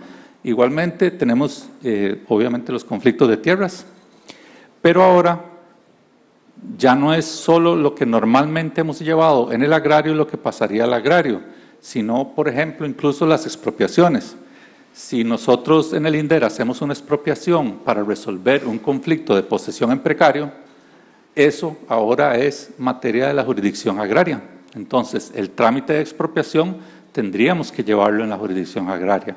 Igualmente tenemos, eh, obviamente, los conflictos de tierras, pero ahora ya no es solo lo que normalmente hemos llevado en el agrario lo que pasaría al agrario, sino, por ejemplo, incluso las expropiaciones. Si nosotros en el INDER hacemos una expropiación para resolver un conflicto de posesión en precario, eso ahora es materia de la jurisdicción agraria. Entonces, el trámite de expropiación tendríamos que llevarlo en la jurisdicción agraria.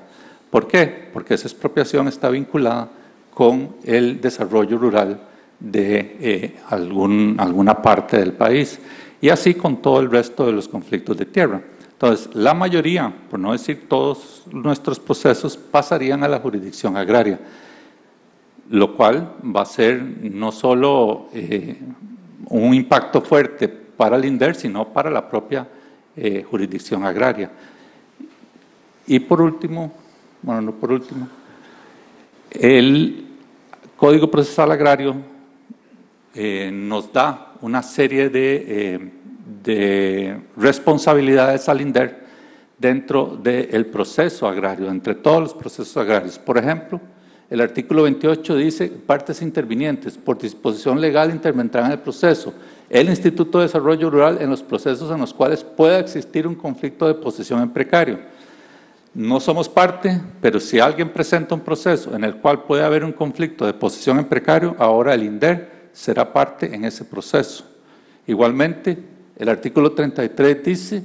¿Por qué? Porque esa expropiación está vinculada con el desarrollo rural de eh, alguna parte del país y así con todo el resto de los conflictos de tierra. Entonces, la mayoría, por no decir todos nuestros procesos, pasarían a la jurisdicción agraria, lo cual va a ser no solo eh, un impacto fuerte para el INDER, sino para la propia eh, jurisdicción agraria. Y por último, bueno, no por último, el Código Procesal Agrario eh, nos da una serie de de responsabilidades al INDER dentro del proceso agrario, entre todos los procesos agrarios. Por ejemplo, el artículo 28 dice, partes intervinientes, por disposición legal intervendrán en el proceso. El Instituto de Desarrollo Rural en los procesos en los cuales pueda existir un conflicto de posesión en precario. No somos parte, pero si alguien presenta un proceso en el cual puede haber un conflicto de posesión en precario, ahora el INDER será parte en ese proceso. Igualmente, el artículo 33 dice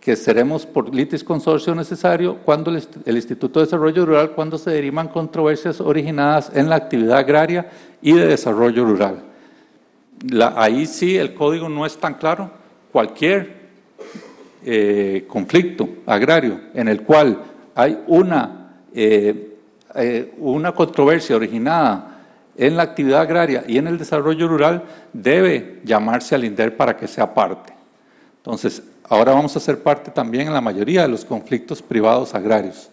que seremos por litis consorcio necesario cuando el, Instituto de Desarrollo Rural, cuando se derivan controversias originadas en la actividad agraria y de desarrollo rural. ahí sí el código no es tan claro. Cualquier eh, conflicto agrario en el cual hay una, eh, eh, una controversia originada en la actividad agraria y en el desarrollo rural, debe llamarse al INDER para que sea parte. Entonces, ahora vamos a ser parte también en la mayoría de los conflictos privados agrarios.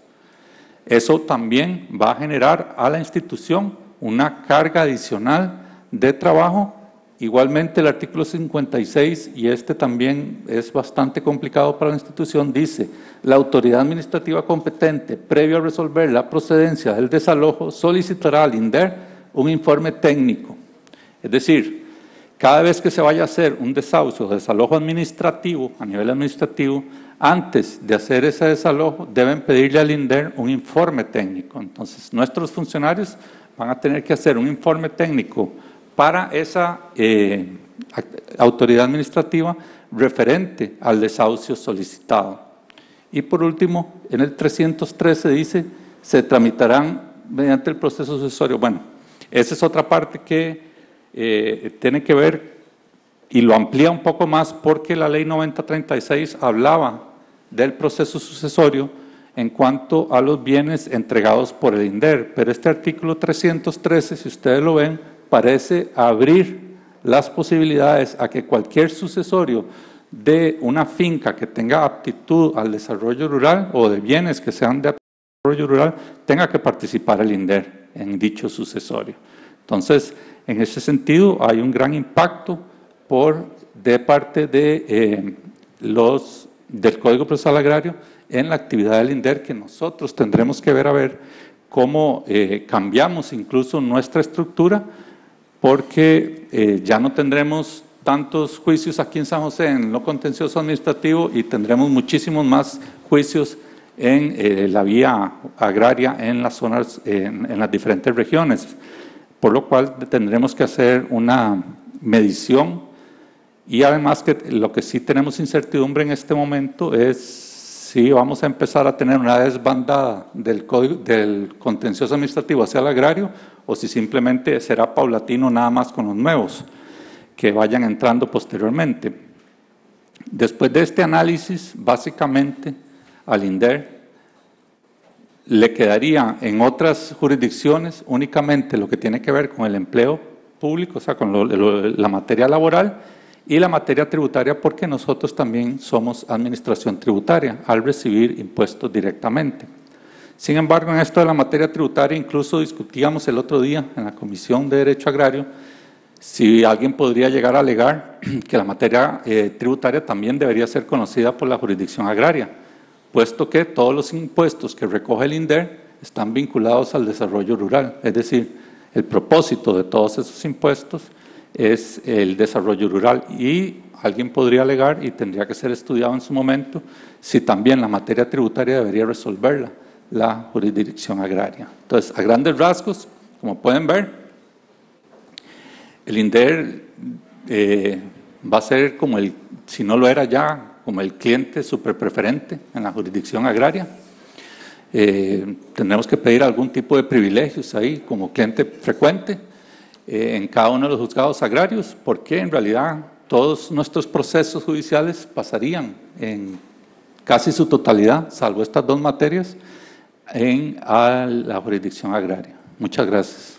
Eso también va a generar a la institución una carga adicional de trabajo. Igualmente el artículo 56, y este también es bastante complicado para la institución, dice, la autoridad administrativa competente, previo a resolver la procedencia del desalojo, solicitará al INDER un informe técnico. Es decir, cada vez que se vaya a hacer un desahucio o desalojo administrativo, a nivel administrativo, antes de hacer ese desalojo, deben pedirle al INDER un informe técnico. Entonces, nuestros funcionarios van a tener que hacer un informe técnico para esa eh, autoridad administrativa referente al desahucio solicitado. Y por último, en el 313 dice, se tramitarán mediante el proceso sucesorio. Bueno, esa es otra parte que eh, tiene que ver y lo amplía un poco más porque la ley 9036 hablaba del proceso sucesorio en cuanto a los bienes entregados por el INDER. Pero este artículo 313, si ustedes lo ven, parece abrir las posibilidades a que cualquier sucesorio de una finca que tenga aptitud al desarrollo rural o de bienes que sean de desarrollo rural tenga que participar el INDER en dicho sucesorio. Entonces, en ese sentido, hay un gran impacto por, de parte de eh, los del Código Procesal Agrario en la actividad del INDER que nosotros tendremos que ver a ver cómo eh, cambiamos incluso nuestra estructura porque eh, ya no tendremos tantos juicios aquí en San José en lo contencioso administrativo y tendremos muchísimos más juicios en eh, la vía agraria en las zonas, en las diferentes regiones, por lo cual tendremos que hacer una medición. Y además que lo que sí tenemos incertidumbre en este momento es si vamos a empezar a tener una desbandada del contencioso administrativo hacia el agrario o si simplemente será paulatino nada más con los nuevos que vayan entrando posteriormente. Después de este análisis, básicamente al INDER le quedaría en otras jurisdicciones únicamente lo que tiene que ver con el empleo público, o sea, con la materia laboral, y la materia tributaria porque nosotros también somos administración tributaria al recibir impuestos directamente. Sin embargo, en esto de la materia tributaria, incluso discutíamos el otro día en la Comisión de Derecho Agrario si alguien podría llegar a alegar [CLEARS THROAT] que la materia eh, tributaria también debería ser conocida por la jurisdicción agraria, puesto que todos los impuestos que recoge el INDER están vinculados al desarrollo rural, es decir, el propósito de todos esos impuestos es el desarrollo rural y alguien podría alegar y tendría que ser estudiado en su momento si también la materia tributaria debería resolverla la jurisdicción agraria. Entonces, a grandes rasgos, como pueden ver, el INDER eh, va a ser como el, si no lo era ya, como el cliente super preferente en la jurisdicción agraria. Eh, tendremos que pedir algún tipo de privilegios ahí como cliente frecuente eh, en cada uno de los juzgados agrarios, porque en realidad todos nuestros procesos judiciales pasarían en casi su totalidad, salvo estas dos materias, en a la jurisdicción agraria. Muchas gracias.